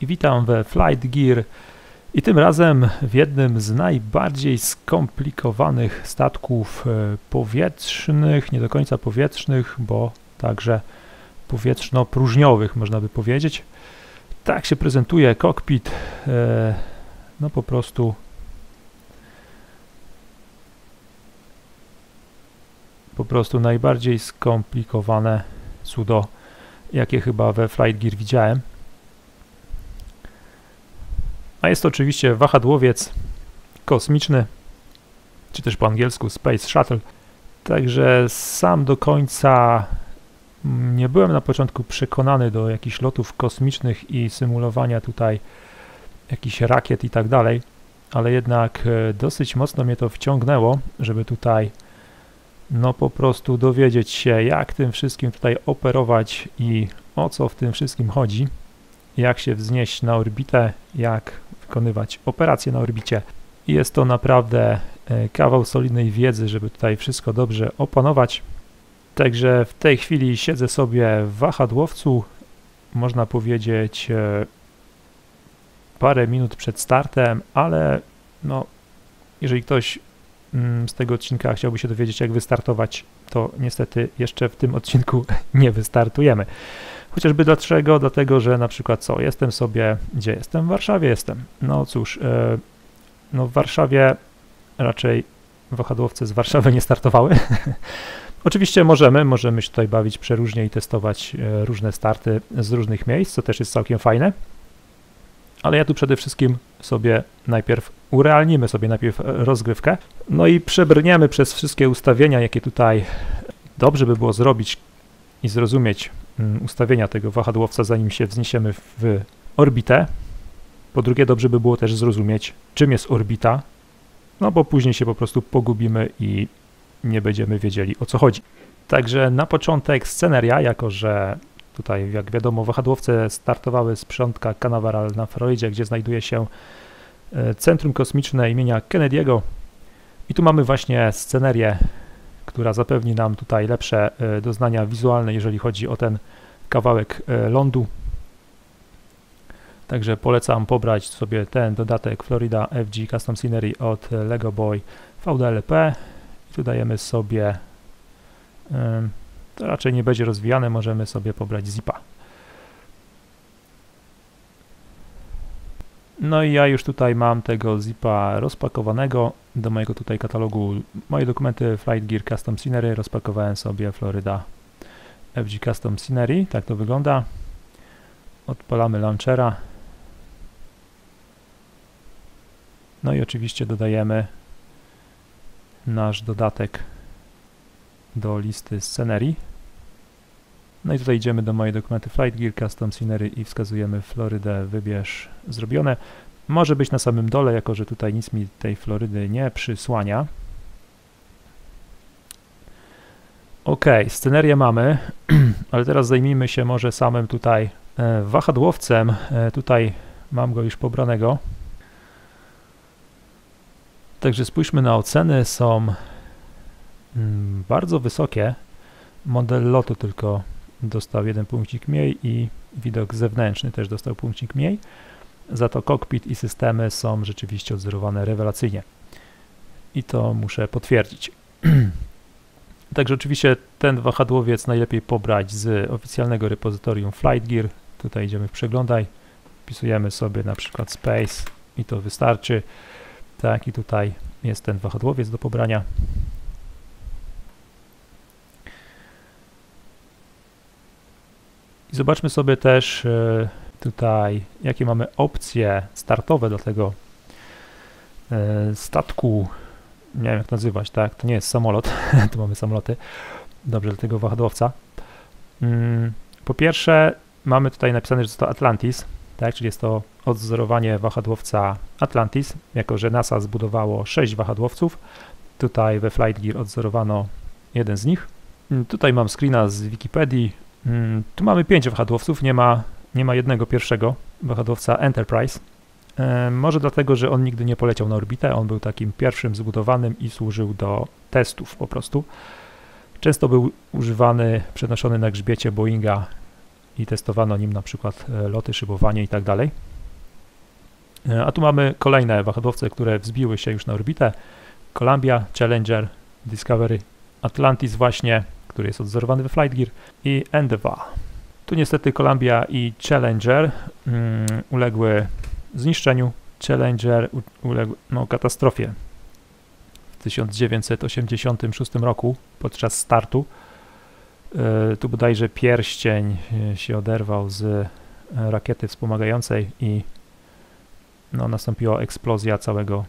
i witam we Flight Gear i tym razem w jednym z najbardziej skomplikowanych statków e, powietrznych, nie do końca powietrznych, bo także powietrzno-próżniowych można by powiedzieć. Tak się prezentuje kokpit, e, no po prostu po prostu najbardziej skomplikowane cudo, jakie chyba we Flight Gear widziałem. A jest to oczywiście wahadłowiec kosmiczny, czy też po angielsku Space Shuttle. Także sam do końca nie byłem na początku przekonany do jakichś lotów kosmicznych i symulowania tutaj jakichś rakiet i tak dalej, ale jednak e, dosyć mocno mnie to wciągnęło, żeby tutaj no po prostu dowiedzieć się, jak tym wszystkim tutaj operować i o co w tym wszystkim chodzi, jak się wznieść na orbitę, jak wykonywać operacje na orbicie. Jest to naprawdę e, kawał solidnej wiedzy, żeby tutaj wszystko dobrze opanować. Także w tej chwili siedzę sobie w wahadłowcu, można powiedzieć e, parę minut przed startem, ale no, jeżeli ktoś mm, z tego odcinka chciałby się dowiedzieć, jak wystartować, to niestety jeszcze w tym odcinku nie wystartujemy. Chociażby dlaczego? Dlatego, że na przykład co, jestem sobie, gdzie jestem? W Warszawie jestem. No cóż, e, no w Warszawie raczej wahadłowce z Warszawy nie startowały. Oczywiście możemy, możemy się tutaj bawić przeróżnie i testować e, różne starty z różnych miejsc, co też jest całkiem fajne. Ale ja tu przede wszystkim sobie najpierw urealnimy sobie najpierw rozgrywkę, no i przebrniemy przez wszystkie ustawienia, jakie tutaj dobrze by było zrobić i zrozumieć ustawienia tego wahadłowca, zanim się wzniesiemy w orbitę. Po drugie, dobrze by było też zrozumieć, czym jest orbita, no bo później się po prostu pogubimy i nie będziemy wiedzieli o co chodzi. Także na początek sceneria, jako że tutaj, jak wiadomo, wahadłowce startowały z przodka Canaveral na Florydzie, gdzie znajduje się e, Centrum Kosmiczne imienia Kennedy'ego. I tu mamy właśnie scenerię która zapewni nam tutaj lepsze e, doznania wizualne, jeżeli chodzi o ten kawałek e, lądu. Także polecam pobrać sobie ten dodatek Florida FG Custom Scenery od Lego Boy VDLP. I tu dajemy sobie, to raczej nie będzie rozwijane, możemy sobie pobrać zipa. No i ja już tutaj mam tego zipa rozpakowanego do mojego tutaj katalogu. Moje dokumenty Flight Gear Custom Scenery rozpakowałem sobie Florida FG Custom Scenery. Tak to wygląda. Odpalamy launchera. No i oczywiście dodajemy nasz dodatek do listy scenerii. No i tutaj idziemy do mojej dokumenty Flight Gear Custom Scenery i wskazujemy Florydę, wybierz zrobione. Może być na samym dole, jako że tutaj nic mi tej Florydy nie przysłania. Ok, scenerię mamy, ale teraz zajmijmy się może samym tutaj e, wahadłowcem. E, tutaj mam go już pobranego. Także spójrzmy na oceny, są mm, bardzo wysokie. Model lotu tylko dostał jeden punkcik mniej i widok zewnętrzny też dostał punkcik mniej. Za to kokpit i systemy są rzeczywiście odzorowane rewelacyjnie. I to muszę potwierdzić. Także oczywiście ten wahadłowiec najlepiej pobrać z oficjalnego repozytorium Flight Gear. Tutaj idziemy w przeglądaj, wpisujemy sobie na przykład Space i to wystarczy. Tak, i tutaj jest ten wahadłowiec do pobrania. I zobaczmy sobie też e, tutaj, jakie mamy opcje startowe do tego e, statku. Nie wiem jak nazywać, tak? To nie jest samolot, tu mamy samoloty. Dobrze, dla tego wahadłowca. Mm, po pierwsze, mamy tutaj napisane, że to Atlantis, tak? Czyli jest to odzorowanie wahadłowca Atlantis, jako że NASA zbudowało 6 wahadłowców. Tutaj we Flight Gear odzorowano jeden z nich. Mm, tutaj mam screena z Wikipedii, Mm, tu mamy pięć wahadłowców, nie ma, nie ma jednego pierwszego wahadłowca Enterprise. Może dlatego, że on nigdy nie poleciał na orbitę, on był takim pierwszym zbudowanym i służył do testów po prostu. Często był używany, przenoszony na grzbiecie Boeinga i testowano nim na przykład e, loty, szybowanie i tak dalej. E, a tu mamy kolejne wahadłowce, które wzbiły się już na orbitę. Columbia, Challenger, Discovery, Atlantis właśnie, który jest odzorowany we Flight Gear i Endeavour. Tu niestety Columbia i Challenger mm, uległy zniszczeniu. Challenger uległ no, katastrofie w 1986 roku podczas startu. E, tu bodajże pierścień e, się oderwał z e, rakiety wspomagającej i no, nastąpiła eksplozja całego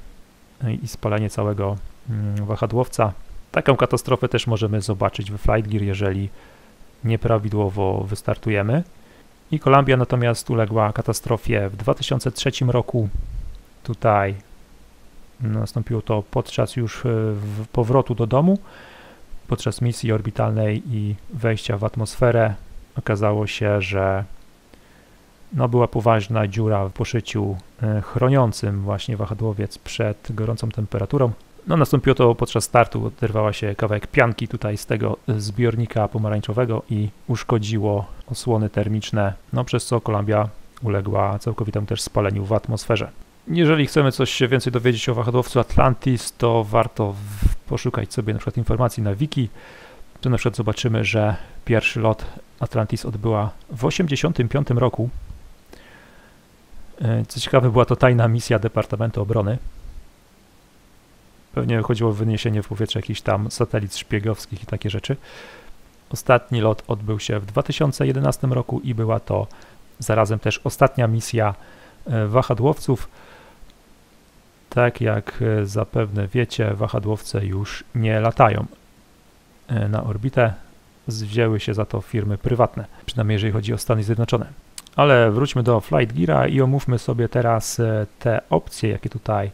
i spalenie całego mm, wahadłowca. Taką katastrofę też możemy zobaczyć we Flight Gear, jeżeli nieprawidłowo wystartujemy. I Columbia natomiast uległa katastrofie w 2003 roku. Tutaj nastąpiło to podczas już powrotu do domu podczas misji orbitalnej i wejścia w atmosferę okazało się, że no, była poważna dziura w poszyciu e, chroniącym właśnie wahadłowiec przed gorącą temperaturą. No, nastąpiło to podczas startu, oderwała się kawałek pianki tutaj z tego zbiornika pomarańczowego i uszkodziło osłony termiczne, no, przez co Columbia uległa całkowitemu też spaleniu w atmosferze. Jeżeli chcemy coś się więcej dowiedzieć o wahadłowcu Atlantis, to warto poszukać sobie na przykład informacji na wiki. Tu na przykład zobaczymy, że pierwszy lot Atlantis odbyła w 1985 roku. E, co ciekawe, była to tajna misja Departamentu Obrony. Pewnie chodziło o wyniesienie w powietrze jakichś tam satelit szpiegowskich i takie rzeczy. Ostatni lot odbył się w 2011 roku i była to zarazem też ostatnia misja e, wahadłowców. Tak jak e, zapewne wiecie, wahadłowce już nie latają e, na orbitę. Wzięły się za to firmy prywatne, przynajmniej jeżeli chodzi o Stany Zjednoczone. Ale wróćmy do Flight Geara i omówmy sobie teraz te opcje, jakie tutaj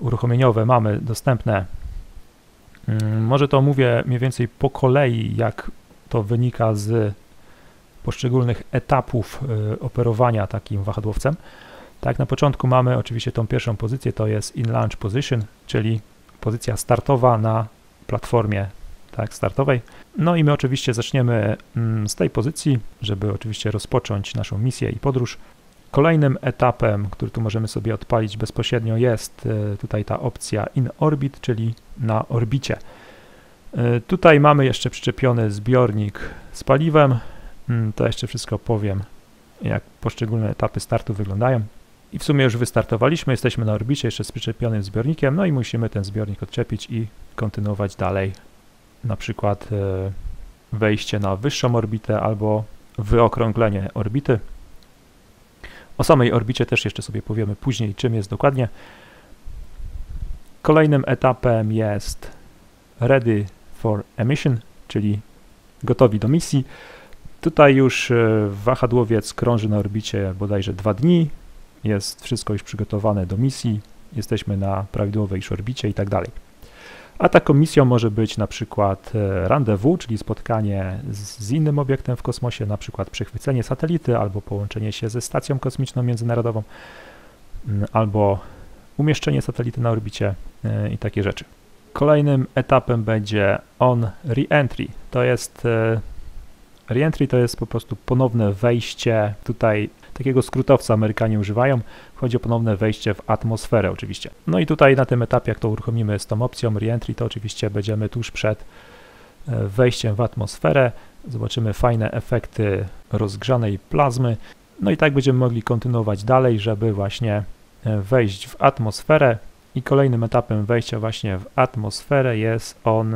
uruchomieniowe mamy dostępne. Mm, może to mówię mniej więcej po kolei, jak to wynika z poszczególnych etapów operowania takim wahadłowcem. Tak, na początku mamy oczywiście tą pierwszą pozycję, to jest in launch position, czyli pozycja startowa na platformie tak, startowej. No i my oczywiście zaczniemy mm, z tej pozycji, żeby oczywiście rozpocząć naszą misję i podróż. Kolejnym etapem, który tu możemy sobie odpalić bezpośrednio jest e, tutaj ta opcja in orbit, czyli na orbicie. E, tutaj mamy jeszcze przyczepiony zbiornik z paliwem. Mm, to jeszcze wszystko powiem, jak poszczególne etapy startu wyglądają. I w sumie już wystartowaliśmy, jesteśmy na orbicie jeszcze z przyczepionym zbiornikiem, no i musimy ten zbiornik odczepić i kontynuować dalej, na przykład e, wejście na wyższą orbitę albo wyokrąglenie orbity. O samej orbicie też jeszcze sobie powiemy później, czym jest dokładnie. Kolejnym etapem jest ready for emission, czyli gotowi do misji. Tutaj już e, wahadłowiec krąży na orbicie bodajże dwa dni, jest wszystko już przygotowane do misji, jesteśmy na prawidłowej już orbicie i tak dalej. A taką misją może być na przykład e, rendezvous, czyli spotkanie z, innym obiektem w kosmosie, na przykład przechwycenie satelity albo połączenie się ze stacją kosmiczną międzynarodową, mm, albo umieszczenie satelity na orbicie e, i takie rzeczy. Kolejnym etapem będzie on reentry. To jest e, reentry to jest po prostu ponowne wejście tutaj Takiego skrótowca Amerykanie używają. Chodzi o ponowne wejście w atmosferę oczywiście. No i tutaj na tym etapie, jak to uruchomimy z tą opcją reentry, to oczywiście będziemy tuż przed e, wejściem w atmosferę. Zobaczymy fajne efekty rozgrzanej plazmy. No i tak będziemy mogli kontynuować dalej, żeby właśnie e, wejść w atmosferę. I kolejnym etapem wejścia właśnie w atmosferę jest on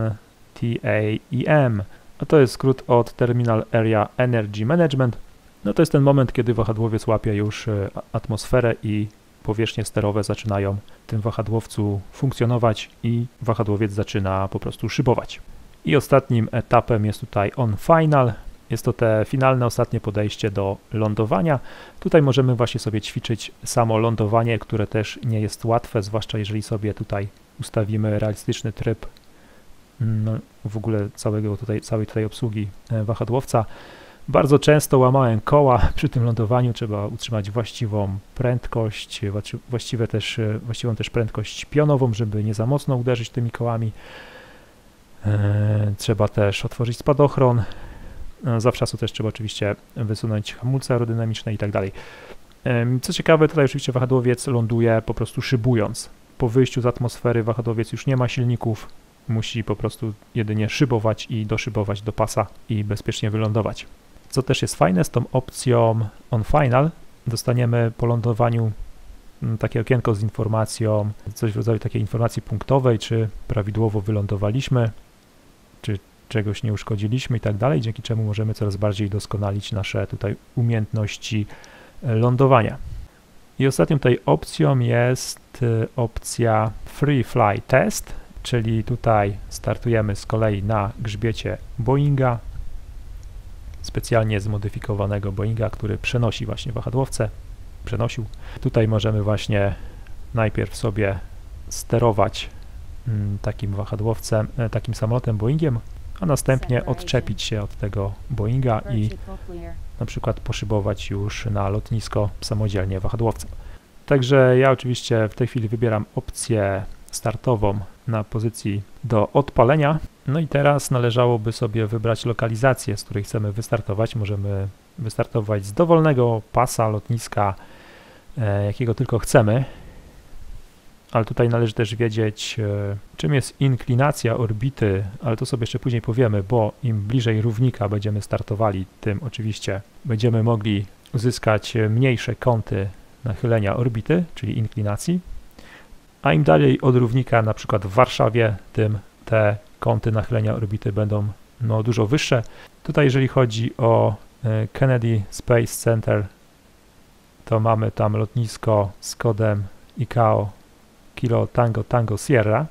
TAEM. A to jest skrót od Terminal Area Energy Management. No to jest ten moment, kiedy wahadłowiec łapie już e, atmosferę i powierzchnie sterowe zaczynają tym wahadłowcu funkcjonować i wahadłowiec zaczyna po prostu szybować. I ostatnim etapem jest tutaj on final. Jest to te finalne, ostatnie podejście do lądowania. Tutaj możemy właśnie sobie ćwiczyć samo lądowanie, które też nie jest łatwe, zwłaszcza jeżeli sobie tutaj ustawimy realistyczny tryb no, w ogóle całego tutaj, całej tutaj obsługi e, wahadłowca. Bardzo często łamałem koła przy tym lądowaniu, trzeba utrzymać właściwą prędkość, właściwe też, właściwą też prędkość pionową, żeby nie za mocno uderzyć tymi kołami. E, trzeba też otworzyć spadochron. E, zawczasu też trzeba oczywiście wysunąć hamulce aerodynamiczne i tak dalej. Co ciekawe, tutaj oczywiście wahadłowiec ląduje po prostu szybując. Po wyjściu z atmosfery wahadłowiec już nie ma silników, musi po prostu jedynie szybować i doszybować do pasa i bezpiecznie wylądować. Co też jest fajne, z tą opcją on final dostaniemy po lądowaniu mm, takie okienko z informacją, coś w rodzaju takiej informacji punktowej, czy prawidłowo wylądowaliśmy, czy czegoś nie uszkodziliśmy i tak dalej, dzięki czemu możemy coraz bardziej doskonalić nasze tutaj umiejętności e, lądowania. I ostatnią tutaj opcją jest e, opcja Free Fly Test, czyli tutaj startujemy z kolei na grzbiecie Boeinga, specjalnie zmodyfikowanego Boeinga, który przenosi właśnie wahadłowce, przenosił. Tutaj możemy właśnie najpierw sobie sterować mm, takim wahadłowcem, e, takim samolotem Boeingiem, a następnie odczepić się od tego Boeinga i na przykład poszybować już na lotnisko samodzielnie wahadłowcem. Także ja oczywiście w tej chwili wybieram opcję startową na pozycji do odpalenia. No i teraz należałoby sobie wybrać lokalizację, z której chcemy wystartować. Możemy wystartować z dowolnego pasa lotniska, e, jakiego tylko chcemy. Ale tutaj należy też wiedzieć, e, czym jest inklinacja orbity, ale to sobie jeszcze później powiemy, bo im bliżej równika będziemy startowali, tym oczywiście będziemy mogli uzyskać mniejsze kąty nachylenia orbity, czyli inklinacji a im dalej od równika, na przykład w Warszawie, tym te kąty nachylenia orbity będą no, dużo wyższe. Tutaj jeżeli chodzi o e, Kennedy Space Center, to mamy tam lotnisko z kodem ICAO Kilo Tango Tango Sierra.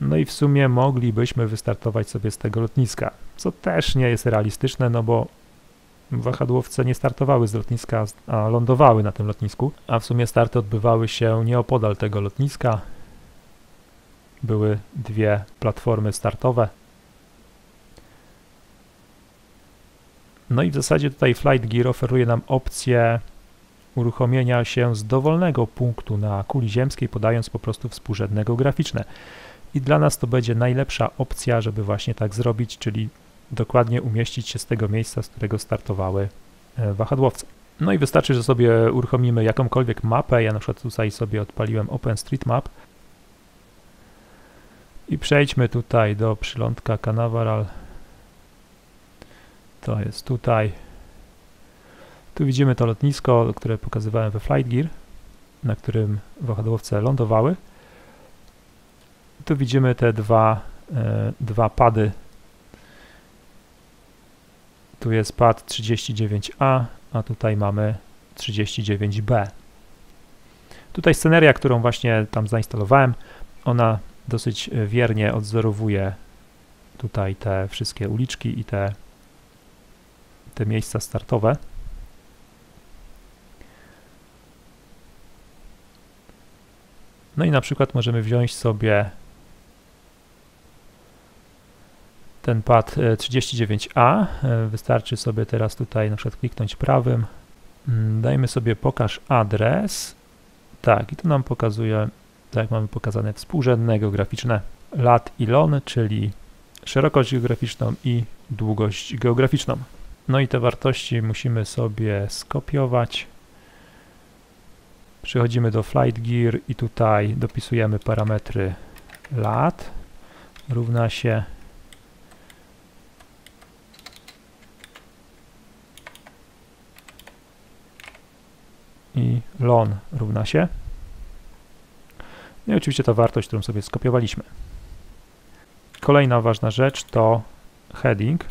No i w sumie moglibyśmy wystartować sobie z tego lotniska, co też nie jest realistyczne, no bo wahadłowce nie startowały z lotniska, a lądowały na tym lotnisku, a w sumie starty odbywały się nieopodal tego lotniska. Były dwie platformy startowe. No i w zasadzie tutaj Flight Gear oferuje nam opcję uruchomienia się z dowolnego punktu na kuli ziemskiej, podając po prostu współrzędne geograficzne. I dla nas to będzie najlepsza opcja, żeby właśnie tak zrobić, czyli dokładnie umieścić się z tego miejsca, z którego startowały e, wahadłowce. No i wystarczy, że sobie uruchomimy jakąkolwiek mapę. Ja na przykład tutaj sobie odpaliłem OpenStreetMap i przejdźmy tutaj do przylądka Canaveral. To jest tutaj. Tu widzimy to lotnisko, które pokazywałem we Flight Gear, na którym wahadłowce lądowały. Tu widzimy te dwa, e, dwa pady tu jest pad 39A, a tutaj mamy 39B. Tutaj sceneria, którą właśnie tam zainstalowałem, ona dosyć wiernie odzorowuje tutaj te wszystkie uliczki i te, te miejsca startowe. No i na przykład możemy wziąć sobie ten pad 39A. E, e, wystarczy sobie teraz tutaj na przykład kliknąć prawym. Mm, dajmy sobie pokaż adres. Tak, i to nam pokazuje, tak mamy pokazane, współrzędne geograficzne lat i lon, czyli szerokość geograficzną i długość geograficzną. No i te wartości musimy sobie skopiować. Przechodzimy do Flight Gear i tutaj dopisujemy parametry lat równa się i lon równa się. No i oczywiście ta wartość, którą sobie skopiowaliśmy. Kolejna ważna rzecz to heading.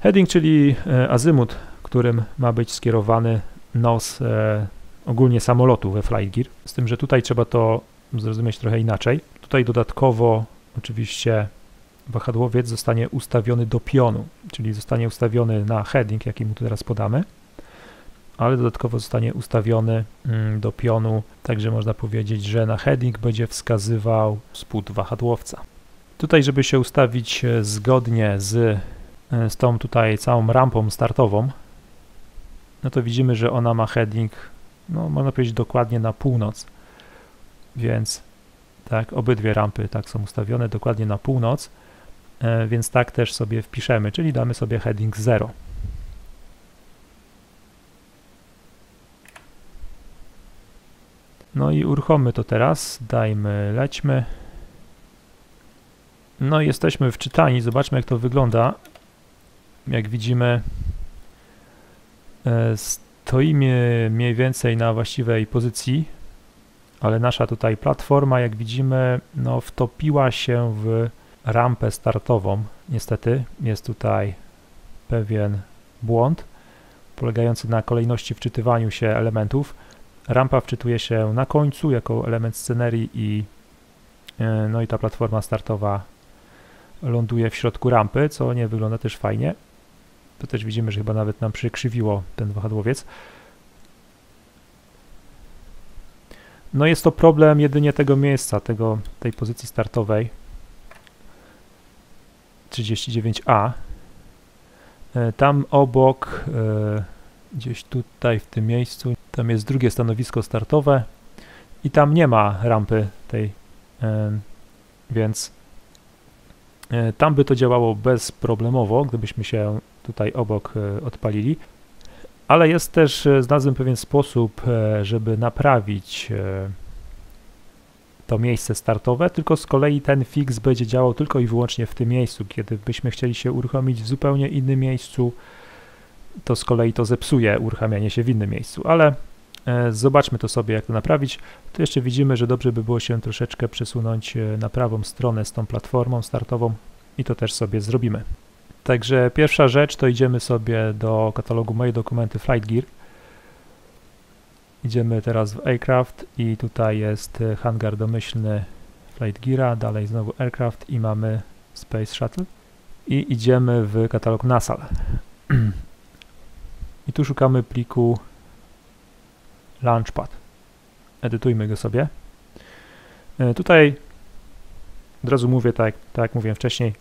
Heading, czyli e, azymut, którym ma być skierowany nos e, ogólnie samolotu we Flight Gear. Z tym, że tutaj trzeba to zrozumieć trochę inaczej. Tutaj dodatkowo oczywiście wahadłowiec zostanie ustawiony do pionu, czyli zostanie ustawiony na heading, jaki mu tu teraz podamy ale dodatkowo zostanie ustawiony mm, do pionu, także można powiedzieć, że na heading będzie wskazywał spód wahadłowca. Tutaj, żeby się ustawić e, zgodnie z, e, z tą tutaj całą rampą startową, no to widzimy, że ona ma heading, no można powiedzieć dokładnie na północ, więc tak, obydwie rampy tak są ustawione dokładnie na północ, e, więc tak też sobie wpiszemy, czyli damy sobie heading 0. No i uruchommy to teraz, dajmy, lećmy. No i jesteśmy wczytani, zobaczmy jak to wygląda. Jak widzimy, e, stoimy mniej więcej na właściwej pozycji, ale nasza tutaj platforma, jak widzimy, no wtopiła się w rampę startową. Niestety jest tutaj pewien błąd polegający na kolejności wczytywaniu się elementów. Rampa wczytuje się na końcu jako element scenerii i e, no i ta platforma startowa ląduje w środku rampy, co nie wygląda też fajnie. To też widzimy, że chyba nawet nam przykrzywiło ten wahadłowiec. No jest to problem jedynie tego miejsca, tego, tej pozycji startowej 39A. E, tam obok, e, gdzieś tutaj w tym miejscu, tam jest drugie stanowisko startowe i tam nie ma rampy tej, e, więc tam by to działało bezproblemowo, gdybyśmy się tutaj obok odpalili. Ale jest też, znalazłem pewien sposób, żeby naprawić to miejsce startowe, tylko z kolei ten fix będzie działał tylko i wyłącznie w tym miejscu. Kiedy byśmy chcieli się uruchomić w zupełnie innym miejscu, to z kolei to zepsuje uruchamianie się w innym miejscu, ale e, zobaczmy to sobie, jak to naprawić. Tu jeszcze widzimy, że dobrze by było się troszeczkę przesunąć e, na prawą stronę z tą platformą startową i to też sobie zrobimy. Także pierwsza rzecz to idziemy sobie do katalogu Moje dokumenty Flight Gear Idziemy teraz w Aircraft i tutaj jest e, hangar domyślny Flight Geara, dalej znowu Aircraft i mamy Space Shuttle i idziemy w katalog NASAL. I tu szukamy pliku Launchpad. Edytujmy go sobie. E, tutaj od razu mówię, tak, tak jak mówiłem wcześniej,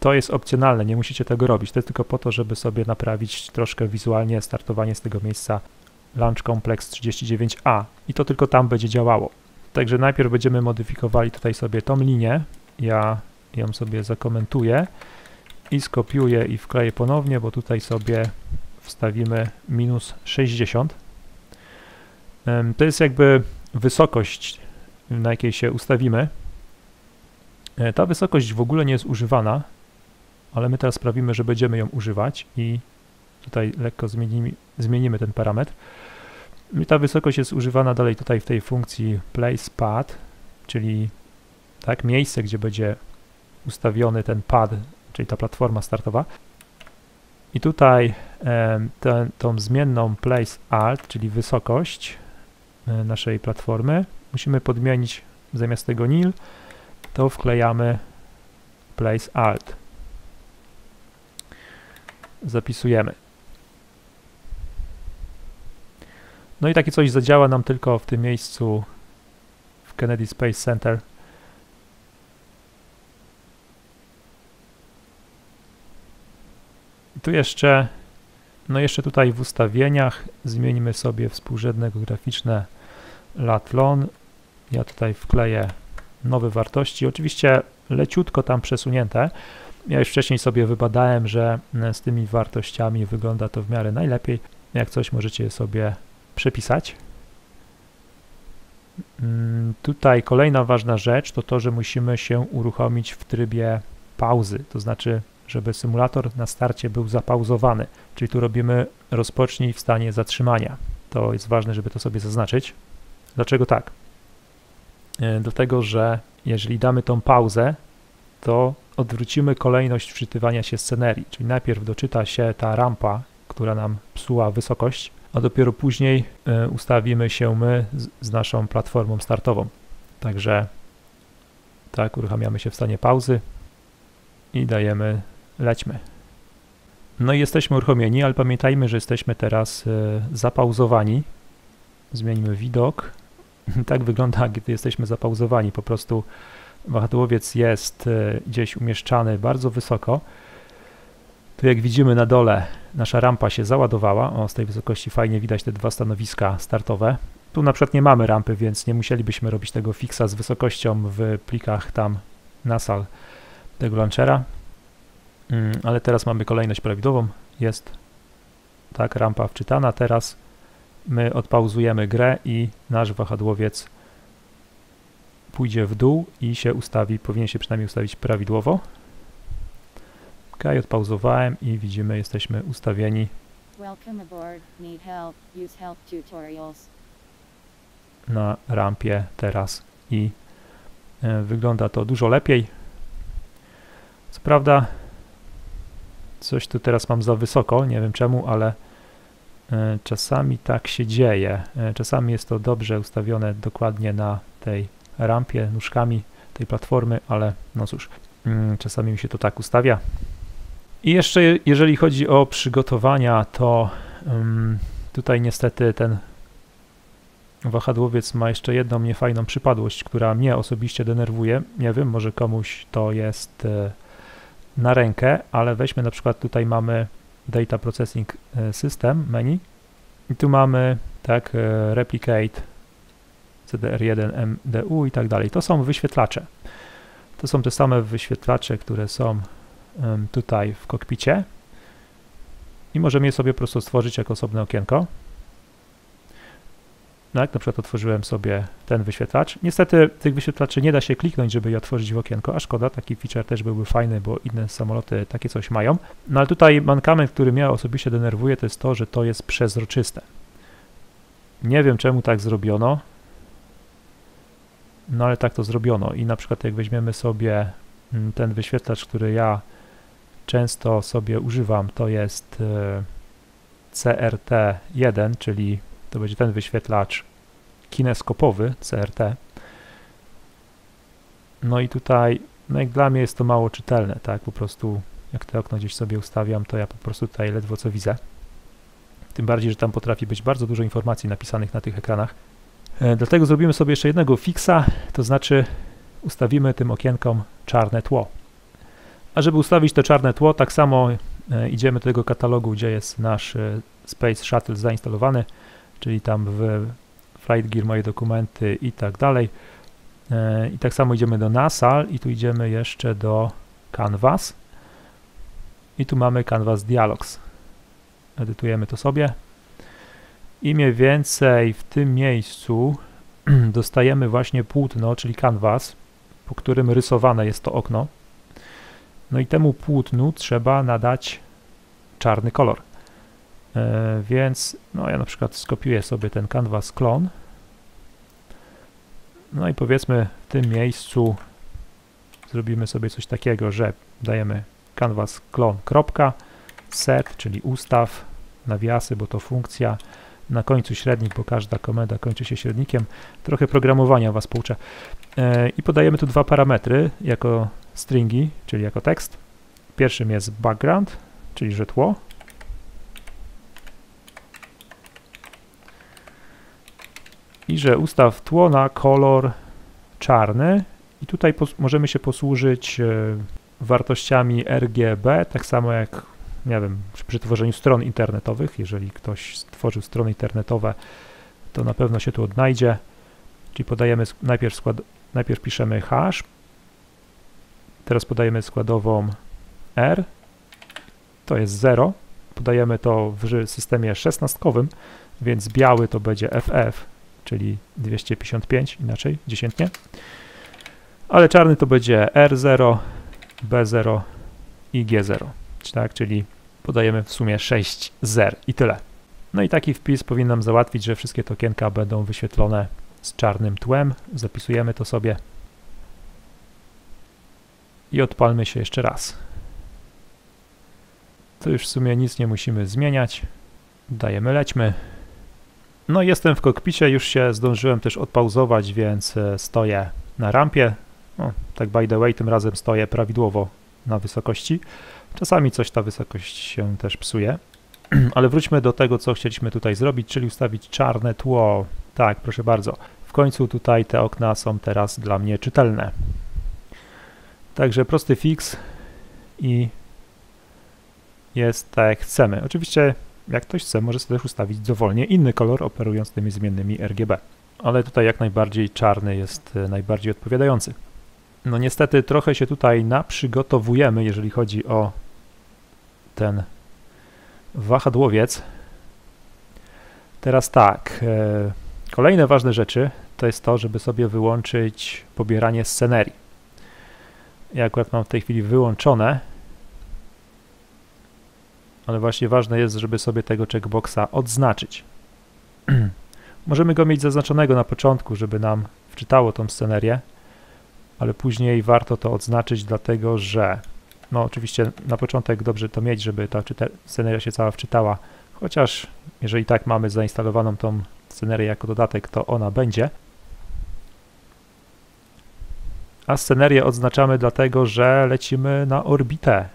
to jest opcjonalne, nie musicie tego robić. To jest tylko po to, żeby sobie naprawić troszkę wizualnie startowanie z tego miejsca Launch Complex 39A i to tylko tam będzie działało. Także najpierw będziemy modyfikowali tutaj sobie tą linię. Ja ją sobie zakomentuję i skopiuję i wkleję ponownie, bo tutaj sobie wstawimy minus 60. To jest jakby wysokość, na jakiej się ustawimy. E, ta wysokość w ogóle nie jest używana, ale my teraz sprawimy, że będziemy ją używać i tutaj lekko zmienimy, zmienimy ten parametr. I ta wysokość jest używana dalej tutaj w tej funkcji place pad, czyli tak, miejsce, gdzie będzie ustawiony ten pad, czyli ta platforma startowa. I tutaj e, ten, tą zmienną place alt, czyli wysokość e, naszej platformy, musimy podmienić zamiast tego nil, to wklejamy place alt. Zapisujemy. No i takie coś zadziała nam tylko w tym miejscu w Kennedy Space Center. Tu jeszcze, no jeszcze tutaj w ustawieniach zmienimy sobie współrzędne graficzne latlon. Ja tutaj wkleję nowe wartości, oczywiście leciutko tam przesunięte. Ja już wcześniej sobie wybadałem, że z tymi wartościami wygląda to w miarę najlepiej. Jak coś możecie sobie przepisać. Mm, tutaj kolejna ważna rzecz to to, że musimy się uruchomić w trybie pauzy, to znaczy, żeby symulator na starcie był zapauzowany, czyli tu robimy rozpocznij w stanie zatrzymania. To jest ważne, żeby to sobie zaznaczyć. Dlaczego tak? E, do tego, że jeżeli damy tą pauzę, to odwrócimy kolejność wczytywania się scenerii, czyli najpierw doczyta się ta rampa, która nam psuła wysokość, a dopiero później e, ustawimy się my z naszą platformą startową. Także tak, uruchamiamy się w stanie pauzy i dajemy lećmy. No i jesteśmy uruchomieni, ale pamiętajmy, że jesteśmy teraz e, zapauzowani. Zmienimy widok. tak wygląda, gdy jesteśmy zapauzowani. Po prostu wahadłowiec jest e, gdzieś umieszczany bardzo wysoko. Tu jak widzimy na dole nasza rampa się załadowała. O, z tej wysokości fajnie widać te dwa stanowiska startowe. Tu na przykład nie mamy rampy, więc nie musielibyśmy robić tego fixa z wysokością w plikach tam nasal tego launchera. Mm, ale teraz mamy kolejność prawidłową. Jest tak, rampa wczytana. Teraz my odpauzujemy grę i nasz wahadłowiec pójdzie w dół i się ustawi, powinien się przynajmniej ustawić prawidłowo. Ok, odpauzowałem i widzimy, jesteśmy ustawieni na rampie teraz i e, wygląda to dużo lepiej. Co prawda coś tu teraz mam za wysoko, nie wiem czemu, ale e, czasami tak się dzieje. E, czasami jest to dobrze ustawione dokładnie na tej rampie nóżkami tej platformy, ale no cóż, mm, czasami mi się to tak ustawia. I jeszcze jeżeli chodzi o przygotowania, to um, tutaj niestety ten wahadłowiec ma jeszcze jedną niefajną przypadłość, która mnie osobiście denerwuje. Nie wiem, może komuś to jest e, na rękę, ale weźmy na przykład tutaj mamy Data Processing e, System menu i tu mamy tak e, Replicate CDR1 MDU i tak dalej. To są wyświetlacze. To są te same wyświetlacze, które są tutaj w kokpicie i możemy je sobie po prostu stworzyć jako osobne okienko. Tak, na przykład otworzyłem sobie ten wyświetlacz. Niestety tych wyświetlaczy nie da się kliknąć, żeby je otworzyć w okienko, a szkoda, taki feature też byłby fajny, bo inne samoloty takie coś mają. No ale tutaj mankament, który mnie osobiście denerwuje, to jest to, że to jest przezroczyste. Nie wiem czemu tak zrobiono, no ale tak to zrobiono i na przykład jak weźmiemy sobie mm, ten wyświetlacz, który ja często sobie używam, to jest e, CRT1, czyli to będzie ten wyświetlacz kineskopowy CRT. No i tutaj, no jak dla mnie jest to mało czytelne, tak, po prostu jak te okno gdzieś sobie ustawiam, to ja po prostu tutaj ledwo co widzę. Tym bardziej, że tam potrafi być bardzo dużo informacji napisanych na tych ekranach. E, dlatego zrobimy sobie jeszcze jednego fixa, to znaczy ustawimy tym okienkom czarne tło. A żeby ustawić to czarne tło, tak samo e, idziemy do tego katalogu, gdzie jest nasz e, Space Shuttle zainstalowany, czyli tam w Flight Gear moje dokumenty i tak dalej. I tak samo idziemy do NASAL i tu idziemy jeszcze do Canvas. I tu mamy Canvas Dialogs. Edytujemy to sobie i mniej więcej w tym miejscu dostajemy właśnie płótno, czyli canvas, po którym rysowane jest to okno. No i temu płótnu trzeba nadać czarny kolor. E, więc no ja na przykład skopiuję sobie ten canvas klon. No i powiedzmy w tym miejscu zrobimy sobie coś takiego, że dajemy canvas klon kropka, set, czyli ustaw, nawiasy, bo to funkcja, na końcu średnik, bo każda komenda kończy się średnikiem. Trochę programowania Was pouczę. E, I podajemy tu dwa parametry jako stringi, czyli jako tekst. Pierwszym jest background, czyli że tło. I że ustaw tło na kolor czarny. I tutaj możemy się posłużyć e, wartościami RGB, tak samo jak nie wiem, przy tworzeniu stron internetowych, jeżeli ktoś stworzył strony internetowe, to na pewno się tu odnajdzie. Czyli podajemy najpierw, skład, najpierw piszemy hash, teraz podajemy składową R, to jest 0, podajemy to w systemie szesnastkowym, więc biały to będzie FF, czyli 255, inaczej, dziesiętnie, ale czarny to będzie R0, B0 i G0, tak, czyli podajemy w sumie 6 zer i tyle. No i taki wpis powinien nam załatwić, że wszystkie tokienka będą wyświetlone z czarnym tłem. Zapisujemy to sobie i odpalmy się jeszcze raz. To już w sumie nic nie musimy zmieniać. Dajemy lećmy. No jestem w kokpicie, już się zdążyłem też odpauzować, więc e, stoję na rampie. No, tak by the way, tym razem stoję prawidłowo na wysokości. Czasami coś ta wysokość się też psuje. Ale wróćmy do tego, co chcieliśmy tutaj zrobić, czyli ustawić czarne tło. Tak, proszę bardzo. W końcu tutaj te okna są teraz dla mnie czytelne. Także prosty fix i jest tak jak chcemy. Oczywiście jak ktoś chce, może sobie też ustawić dowolnie inny kolor, operując tymi zmiennymi RGB. Ale tutaj jak najbardziej czarny jest e, najbardziej odpowiadający. No niestety trochę się tutaj naprzygotowujemy, jeżeli chodzi o ten wahadłowiec. Teraz tak, e, kolejne ważne rzeczy to jest to, żeby sobie wyłączyć pobieranie scenerii. Ja akurat mam w tej chwili wyłączone, ale właśnie ważne jest, żeby sobie tego checkboxa odznaczyć. Możemy go mieć zaznaczonego na początku, żeby nam wczytało tą scenerię, ale później warto to odznaczyć, dlatego że no oczywiście na początek dobrze to mieć, żeby ta sceneria się cała wczytała, chociaż jeżeli tak mamy zainstalowaną tą scenerię jako dodatek, to ona będzie. A scenerię odznaczamy dlatego, że lecimy na orbitę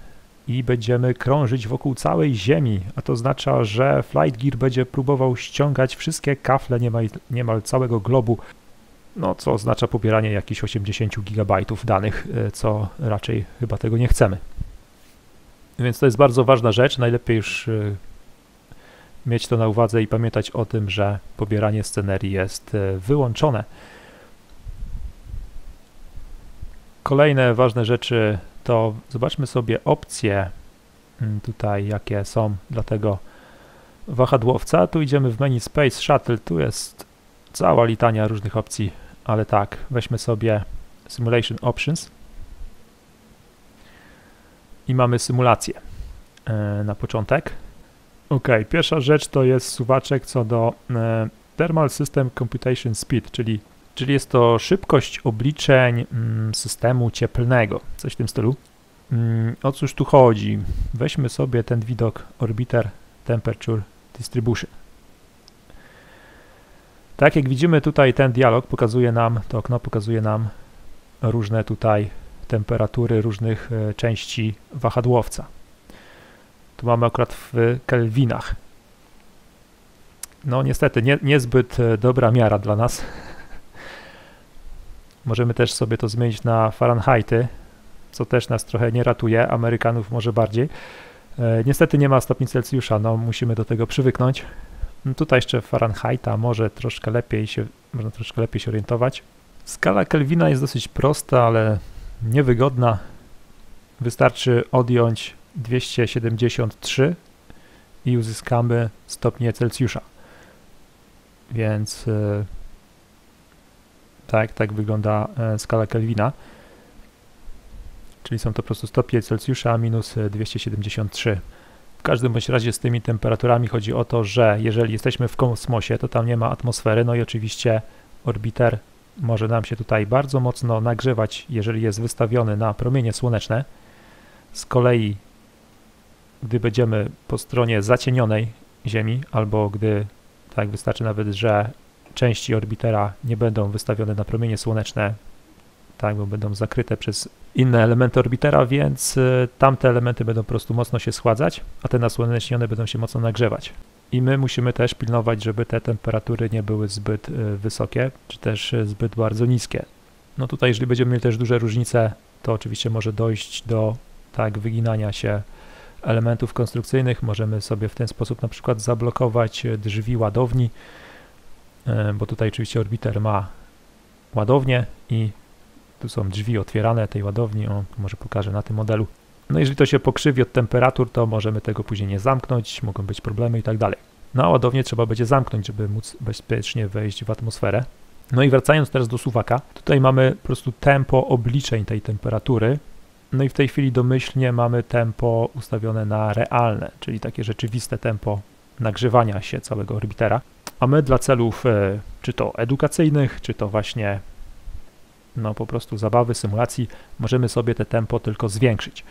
i będziemy krążyć wokół całej Ziemi, a to oznacza, że Flight Gear będzie próbował ściągać wszystkie kafle niemal, niemal całego globu, no co oznacza pobieranie jakichś 80 GB danych, e, co raczej chyba tego nie chcemy. Więc to jest bardzo ważna rzecz, najlepiej już e, mieć to na uwadze i pamiętać o tym, że pobieranie scenerii jest e, wyłączone. Kolejne ważne rzeczy to zobaczmy sobie opcje mm, tutaj, jakie są dla tego wahadłowca. Tu idziemy w menu Space Shuttle, tu jest cała litania różnych opcji, ale tak, weźmy sobie Simulation Options i mamy symulację e, na początek. Ok, pierwsza rzecz to jest suwaczek co do e, Thermal System Computation Speed, czyli czyli jest to szybkość obliczeń mm, systemu cieplnego, coś w tym stylu. Mm, o cóż tu chodzi? Weźmy sobie ten widok Orbiter Temperature Distribution. Tak jak widzimy tutaj ten dialog pokazuje nam, to okno pokazuje nam różne tutaj temperatury różnych e, części wahadłowca. Tu mamy akurat w kelwinach. No niestety nie, niezbyt e, dobra miara dla nas. Możemy też sobie to zmienić na Fahrenheity, co też nas trochę nie ratuje, Amerykanów może bardziej. E, niestety nie ma stopni Celsjusza, no musimy do tego przywyknąć. No tutaj jeszcze Fahrenheita może troszkę lepiej się, można troszkę lepiej się orientować. Skala Kelvina jest dosyć prosta, ale niewygodna. Wystarczy odjąć 273 i uzyskamy stopnie Celsjusza. Więc e, tak, tak wygląda e, skala Kelvina. Czyli są to po prostu stopnie Celsjusza minus 273. W każdym bądź razie z tymi temperaturami chodzi o to, że jeżeli jesteśmy w kosmosie, to tam nie ma atmosfery, no i oczywiście orbiter może nam się tutaj bardzo mocno nagrzewać, jeżeli jest wystawiony na promienie słoneczne. Z kolei, gdy będziemy po stronie zacienionej Ziemi, albo gdy, tak wystarczy nawet, że części orbitera nie będą wystawione na promienie słoneczne, tak, bo będą zakryte przez inne elementy orbitera, więc y, tamte elementy będą po prostu mocno się schładzać, a te nasłonecznione będą się mocno nagrzewać. I my musimy też pilnować, żeby te temperatury nie były zbyt y, wysokie, czy też y, zbyt bardzo niskie. No tutaj, jeżeli będziemy mieli też duże różnice, to oczywiście może dojść do tak wyginania się elementów konstrukcyjnych. Możemy sobie w ten sposób na przykład zablokować drzwi ładowni, bo tutaj oczywiście orbiter ma ładownię i tu są drzwi otwierane tej ładowni, o, może pokażę na tym modelu. No jeżeli to się pokrzywi od temperatur, to możemy tego później nie zamknąć, mogą być problemy i tak dalej. No a ładownię trzeba będzie zamknąć, żeby móc bezpiecznie wejść w atmosferę. No i wracając teraz do suwaka, tutaj mamy po prostu tempo obliczeń tej temperatury. No i w tej chwili domyślnie mamy tempo ustawione na realne, czyli takie rzeczywiste tempo nagrzewania się całego orbitera. A my dla celów e, czy to edukacyjnych, czy to właśnie no po prostu zabawy, symulacji, możemy sobie te tempo tylko zwiększyć.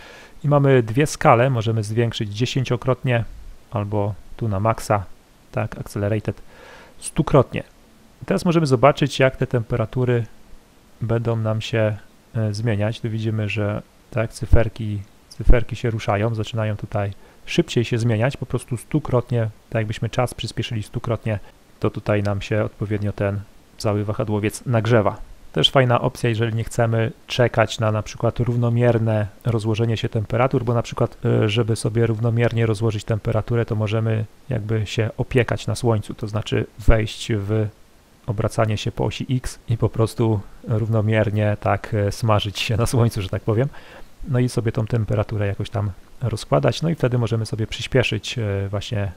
I mamy dwie skale, możemy zwiększyć dziesięciokrotnie albo tu na maksa, tak, accelerated, stukrotnie. Teraz możemy zobaczyć, jak te temperatury będą nam się e, zmieniać. Tu widzimy, że tak, cyferki, cyferki się ruszają, zaczynają tutaj szybciej się zmieniać, po prostu stukrotnie, tak jakbyśmy czas przyspieszyli stukrotnie, to tutaj nam się odpowiednio ten cały wahadłowiec nagrzewa. Też fajna opcja, jeżeli nie chcemy czekać na na przykład równomierne rozłożenie się temperatur, bo na przykład, e, żeby sobie równomiernie rozłożyć temperaturę, to możemy jakby się opiekać na słońcu, to znaczy wejść w obracanie się po osi X i po prostu równomiernie tak e, smażyć się na słońcu, że tak powiem. No i sobie tą temperaturę jakoś tam rozkładać, no i wtedy możemy sobie przyspieszyć e, właśnie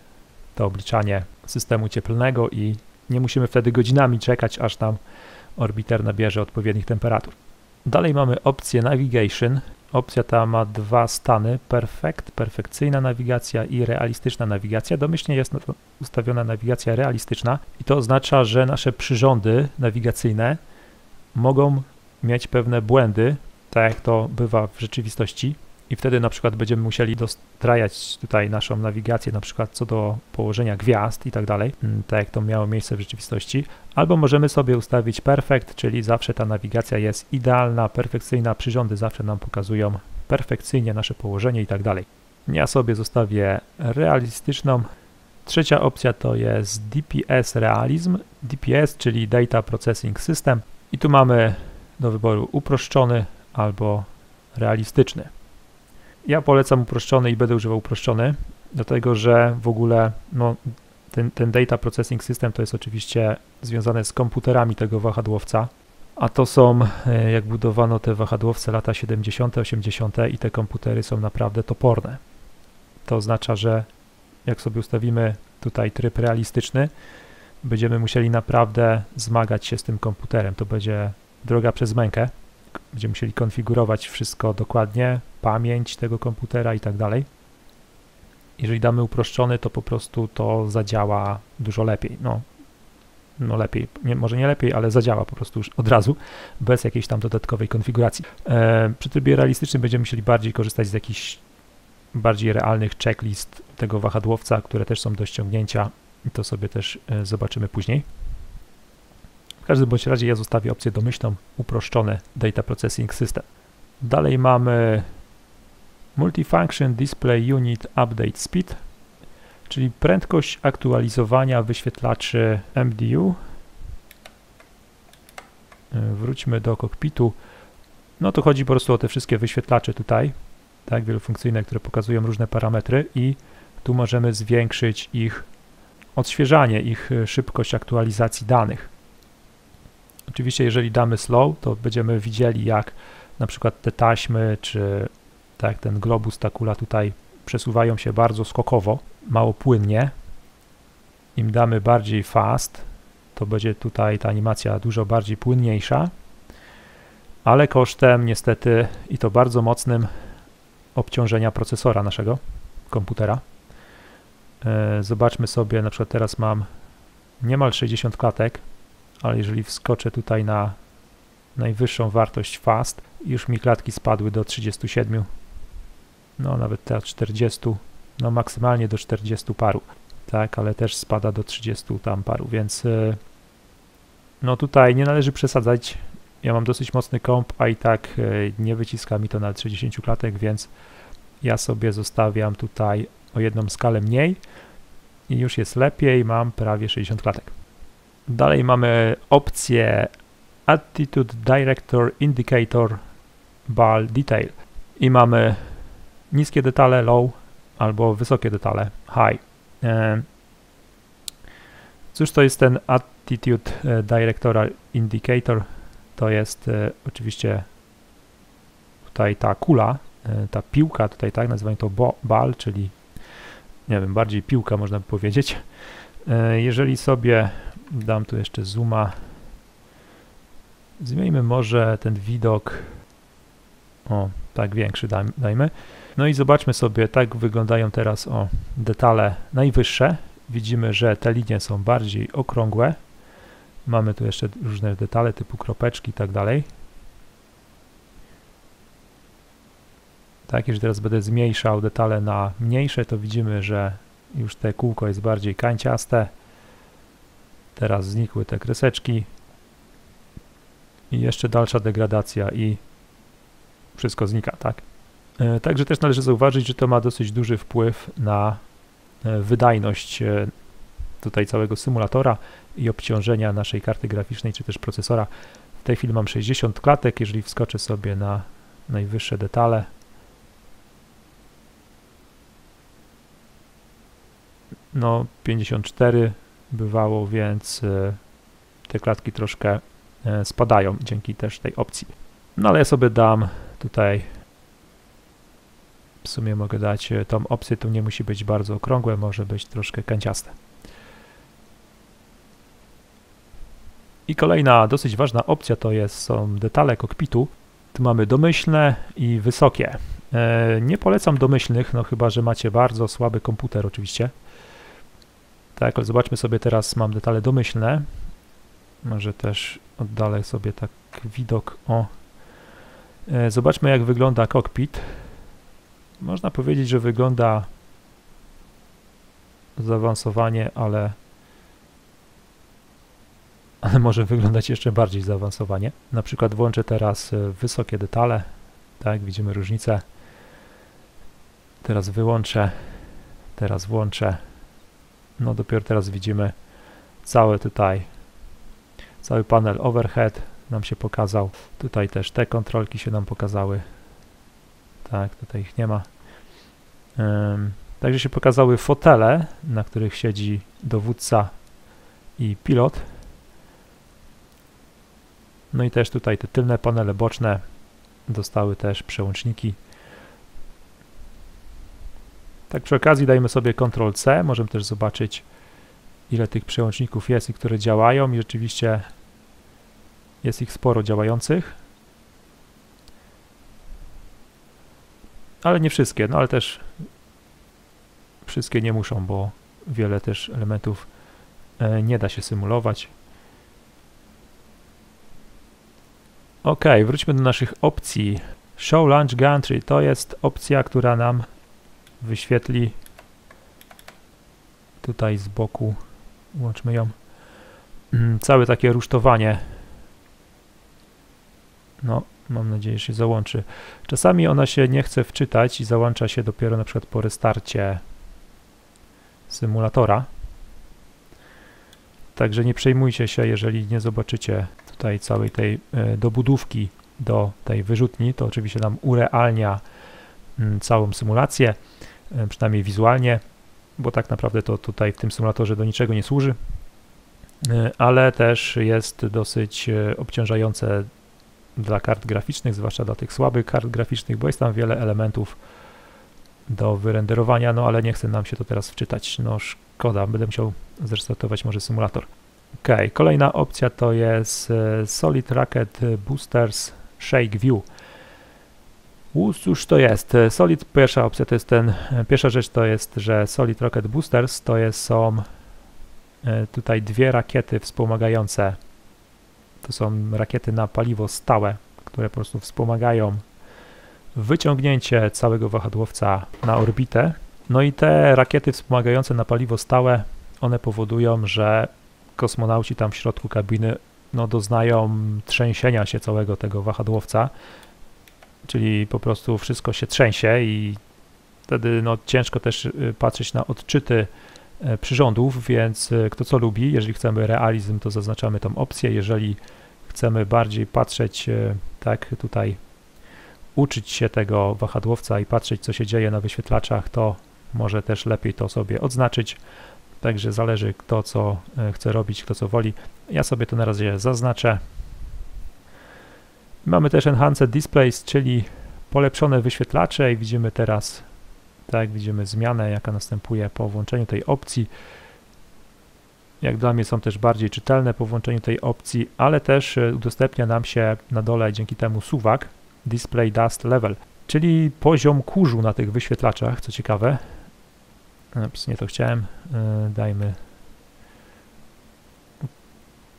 to obliczanie systemu cieplnego i nie musimy wtedy godzinami czekać, aż nam orbiter nabierze odpowiednich temperatur. Dalej mamy opcję Navigation. Opcja ta ma dwa stany, perfect, perfekcyjna nawigacja i realistyczna nawigacja. Domyślnie jest ustawiona nawigacja realistyczna i to oznacza, że nasze przyrządy nawigacyjne mogą mieć pewne błędy, tak jak to bywa w rzeczywistości, i wtedy na przykład będziemy musieli dostrajać tutaj naszą nawigację, na przykład co do położenia gwiazd i tak dalej, mm, tak jak to miało miejsce w rzeczywistości, albo możemy sobie ustawić perfect, czyli zawsze ta nawigacja jest idealna, perfekcyjna, przyrządy zawsze nam pokazują perfekcyjnie nasze położenie i tak dalej. Ja sobie zostawię realistyczną. Trzecia opcja to jest DPS Realism, DPS, czyli Data Processing System i tu mamy do wyboru uproszczony albo realistyczny. Ja polecam uproszczony i będę używał uproszczony, dlatego że w ogóle no, ten, ten data processing system to jest oczywiście związane z komputerami tego wahadłowca, a to są, e, jak budowano te wahadłowce lata 70., 80. i te komputery są naprawdę toporne. To oznacza, że jak sobie ustawimy tutaj tryb realistyczny, będziemy musieli naprawdę zmagać się z tym komputerem. To będzie droga przez mękę. Będziemy musieli konfigurować wszystko dokładnie, pamięć tego komputera i tak dalej. Jeżeli damy uproszczony, to po prostu to zadziała dużo lepiej. No, no lepiej, nie, może nie lepiej, ale zadziała po prostu już od razu, bez jakiejś tam dodatkowej konfiguracji. E, przy trybie realistycznym będziemy musieli bardziej korzystać z jakichś bardziej realnych checklist tego wahadłowca, które też są do ściągnięcia i to sobie też e, zobaczymy później. W każdym bądź razie ja zostawię opcję domyślną, uproszczone Data Processing System. Dalej mamy Multifunction Display Unit Update Speed, czyli prędkość aktualizowania wyświetlaczy MDU. E, wróćmy do kokpitu. No to chodzi po prostu o te wszystkie wyświetlacze tutaj, tak, wielofunkcyjne, które pokazują różne parametry i tu możemy zwiększyć ich odświeżanie, ich szybkość aktualizacji danych. Oczywiście, jeżeli damy slow, to będziemy widzieli, jak na przykład te taśmy, czy tak ten globus, ta kula tutaj przesuwają się bardzo skokowo, mało płynnie. Im damy bardziej fast, to będzie tutaj ta animacja dużo bardziej płynniejsza, ale kosztem niestety i to bardzo mocnym obciążenia procesora naszego komputera. E, zobaczmy sobie, na przykład teraz mam niemal 60 klatek, ale jeżeli wskoczę tutaj na najwyższą wartość fast, już mi klatki spadły do 37, no nawet teraz 40, no maksymalnie do 40 paru, tak, ale też spada do 30 tam paru, więc e, no tutaj nie należy przesadzać. Ja mam dosyć mocny komp, a i tak e, nie wyciska mi to na 30 klatek, więc ja sobie zostawiam tutaj o jedną skalę mniej i już jest lepiej, mam prawie 60 klatek. Dalej mamy opcję Attitude Director Indicator Ball Detail i mamy niskie detale low albo wysokie detale high. E, cóż to jest ten Attitude e, Director Indicator? To jest e, oczywiście tutaj ta kula, ta piłka tutaj, tak, nazywamy to ball, czyli nie wiem, bardziej piłka można by powiedzieć. Jeżeli sobie dam tu jeszcze zooma, zmieńmy może ten widok, o, tak większy dajmy. No i zobaczmy sobie, tak wyglądają teraz o detale najwyższe. Widzimy, że te linie są bardziej okrągłe. Mamy tu jeszcze różne detale typu kropeczki i tak dalej. Tak, jeżeli teraz będę zmniejszał detale na mniejsze, to widzimy, że już te kółko jest bardziej kanciaste. Teraz znikły te kreseczki. I jeszcze dalsza degradacja i wszystko znika, tak? E, także też należy zauważyć, że to ma dosyć duży wpływ na e, wydajność e, tutaj całego symulatora i obciążenia naszej karty graficznej czy też procesora. W tej chwili mam 60 klatek, jeżeli wskoczę sobie na najwyższe detale, no 54 bywało, więc te klatki troszkę spadają dzięki też tej opcji. No ale ja sobie dam tutaj W sumie mogę dać e, tą opcję, to nie musi być bardzo okrągłe, może być troszkę kanciaste. I kolejna dosyć ważna opcja to jest, są detale kokpitu. Tu mamy domyślne i wysokie. E, nie polecam domyślnych, no chyba, że macie bardzo słaby komputer oczywiście. Tak, ale zobaczmy sobie teraz, mam detale domyślne. Może też oddalę sobie tak widok. O, e, zobaczmy jak wygląda kokpit. Można powiedzieć, że wygląda zaawansowanie, ale ale może wyglądać jeszcze bardziej zaawansowanie. Na przykład włączę teraz e, wysokie detale, tak, widzimy różnicę. Teraz wyłączę, teraz włączę. No dopiero teraz widzimy cały tutaj, cały panel overhead nam się pokazał. Tutaj też te kontrolki się nam pokazały. Tak, tutaj ich nie ma. Um, także się pokazały fotele, na których siedzi dowódca i pilot. No i też tutaj te tylne panele boczne dostały też przełączniki. Tak przy okazji dajmy sobie Ctrl C, możemy też zobaczyć ile tych przełączników jest i które działają i rzeczywiście jest ich sporo działających. Ale nie wszystkie, no ale też wszystkie nie muszą, bo wiele też elementów e, nie da się symulować. Ok, wróćmy do naszych opcji. Show Launch Gantry to jest opcja, która nam wyświetli tutaj z boku, łączmy ją, mm, całe takie rusztowanie. No, mam nadzieję, że się załączy. Czasami ona się nie chce wczytać i załącza się dopiero na przykład po restarcie symulatora. Także nie przejmujcie się, jeżeli nie zobaczycie tutaj całej tej e, dobudówki do tej wyrzutni, to oczywiście nam urealnia mm, całą symulację, e, przynajmniej wizualnie, bo tak naprawdę to tutaj w tym symulatorze do niczego nie służy, e, ale też jest dosyć obciążające dla kart graficznych, zwłaszcza dla tych słabych kart graficznych, bo jest tam wiele elementów do wyrenderowania, no ale nie chce nam się to teraz wczytać, no szkoda, będę musiał zrestartować może symulator. Ok, kolejna opcja to jest e, Solid Rocket Boosters Shake View. Cóż to jest? E, Solid, pierwsza opcja to jest ten, e, pierwsza rzecz to jest, że Solid Rocket Boosters to jest, są tutaj dwie rakiety wspomagające. To są rakiety na paliwo stałe, które po prostu wspomagają wyciągnięcie całego wahadłowca na orbitę. No i te rakiety wspomagające na paliwo stałe, one powodują, że kosmonauci tam w środku kabiny no, doznają trzęsienia się całego tego wahadłowca, czyli po prostu wszystko się trzęsie i wtedy no, ciężko też y, patrzeć na odczyty przyrządów, więc y, kto co lubi, jeżeli chcemy realizm, to zaznaczamy tą opcję, jeżeli chcemy bardziej patrzeć, e, tak tutaj uczyć się tego wahadłowca i patrzeć, co się dzieje na wyświetlaczach, to może też lepiej to sobie odznaczyć. Także zależy kto co e, chce robić, kto co woli. Ja sobie to na razie zaznaczę. Mamy też Enhanced Displays, czyli polepszone wyświetlacze i widzimy teraz, tak, widzimy zmianę, jaka następuje po włączeniu tej opcji. Jak dla mnie są też bardziej czytelne po włączeniu tej opcji, ale też e, udostępnia nam się na dole dzięki temu suwak Display Dust Level, czyli poziom kurzu na tych wyświetlaczach, co ciekawe. Ups, nie to chciałem. E, dajmy.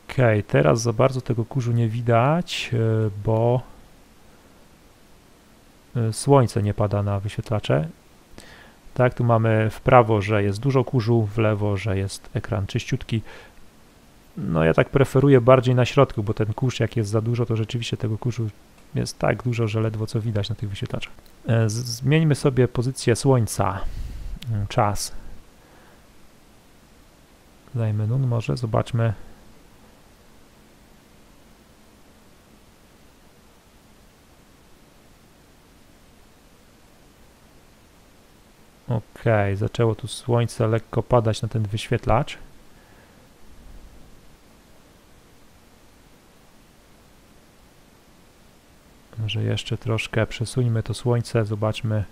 Ok, teraz za bardzo tego kurzu nie widać, e, bo słońce nie pada na wyświetlacze. Tak, tu mamy w prawo, że jest dużo kurzu, w lewo, że jest ekran czyściutki. No ja tak preferuję bardziej na środku, bo ten kurz jak jest za dużo, to rzeczywiście tego kurzu jest tak dużo, że ledwo co widać na tych wyświetlaczach. Zmieńmy sobie pozycję słońca. Mm, czas. Dajmy nun może, zobaczmy. Ok, zaczęło tu słońce lekko padać na ten wyświetlacz. Może jeszcze troszkę przesuńmy to słońce, zobaczmy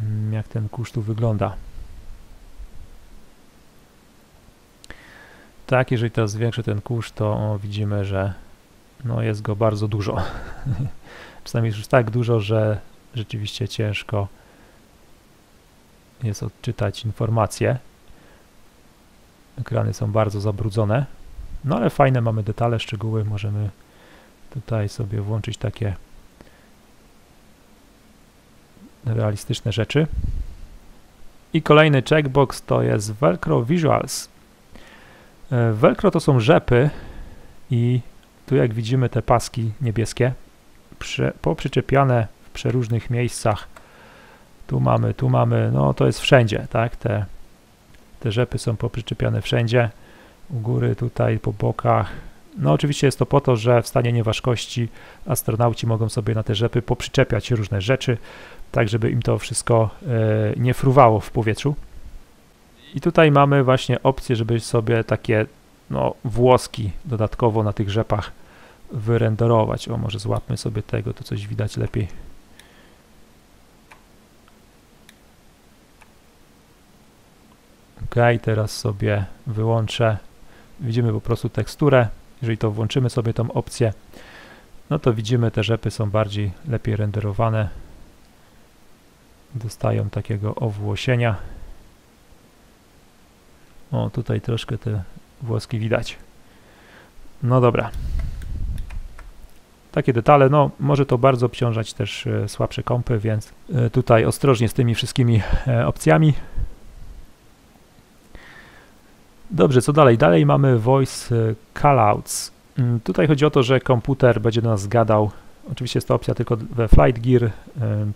mm, jak ten kurz tu wygląda. Tak, jeżeli teraz zwiększę ten kurz, to widzimy, że no, jest go bardzo dużo. Czasami już tak dużo, że rzeczywiście ciężko jest odczytać informacje. Ekrany są bardzo zabrudzone. No ale fajne, mamy detale, szczegóły, możemy tutaj sobie włączyć takie realistyczne rzeczy. I kolejny checkbox to jest Velcro Visuals. E, Velcro to są rzepy i tu jak widzimy te paski niebieskie poprzyczepiane w przeróżnych miejscach. Tu mamy, tu mamy, no to jest wszędzie, tak? Te, te rzepy są poprzyczepiane wszędzie. U góry, tutaj, po bokach. No oczywiście jest to po to, że w stanie nieważkości astronauci mogą sobie na te rzepy poprzyczepiać różne rzeczy, tak żeby im to wszystko e, nie fruwało w powietrzu. I tutaj mamy właśnie opcję, żeby sobie takie no, włoski dodatkowo na tych rzepach wyrenderować. O, może złapmy sobie tego, to coś widać lepiej. Ok, teraz sobie wyłączę. Widzimy po prostu teksturę. Jeżeli to włączymy sobie tą opcję, no to widzimy te rzepy są bardziej, lepiej renderowane. Dostają takiego owłosienia. O, tutaj troszkę te włoski widać. No dobra. Takie detale, no może to bardzo obciążać też e, słabsze kompy, więc e, tutaj ostrożnie z tymi wszystkimi e, opcjami. Dobrze, co dalej? Dalej mamy voice callouts. Mm, tutaj chodzi o to, że komputer będzie do nas gadał. Oczywiście jest to opcja tylko we Flight Gear.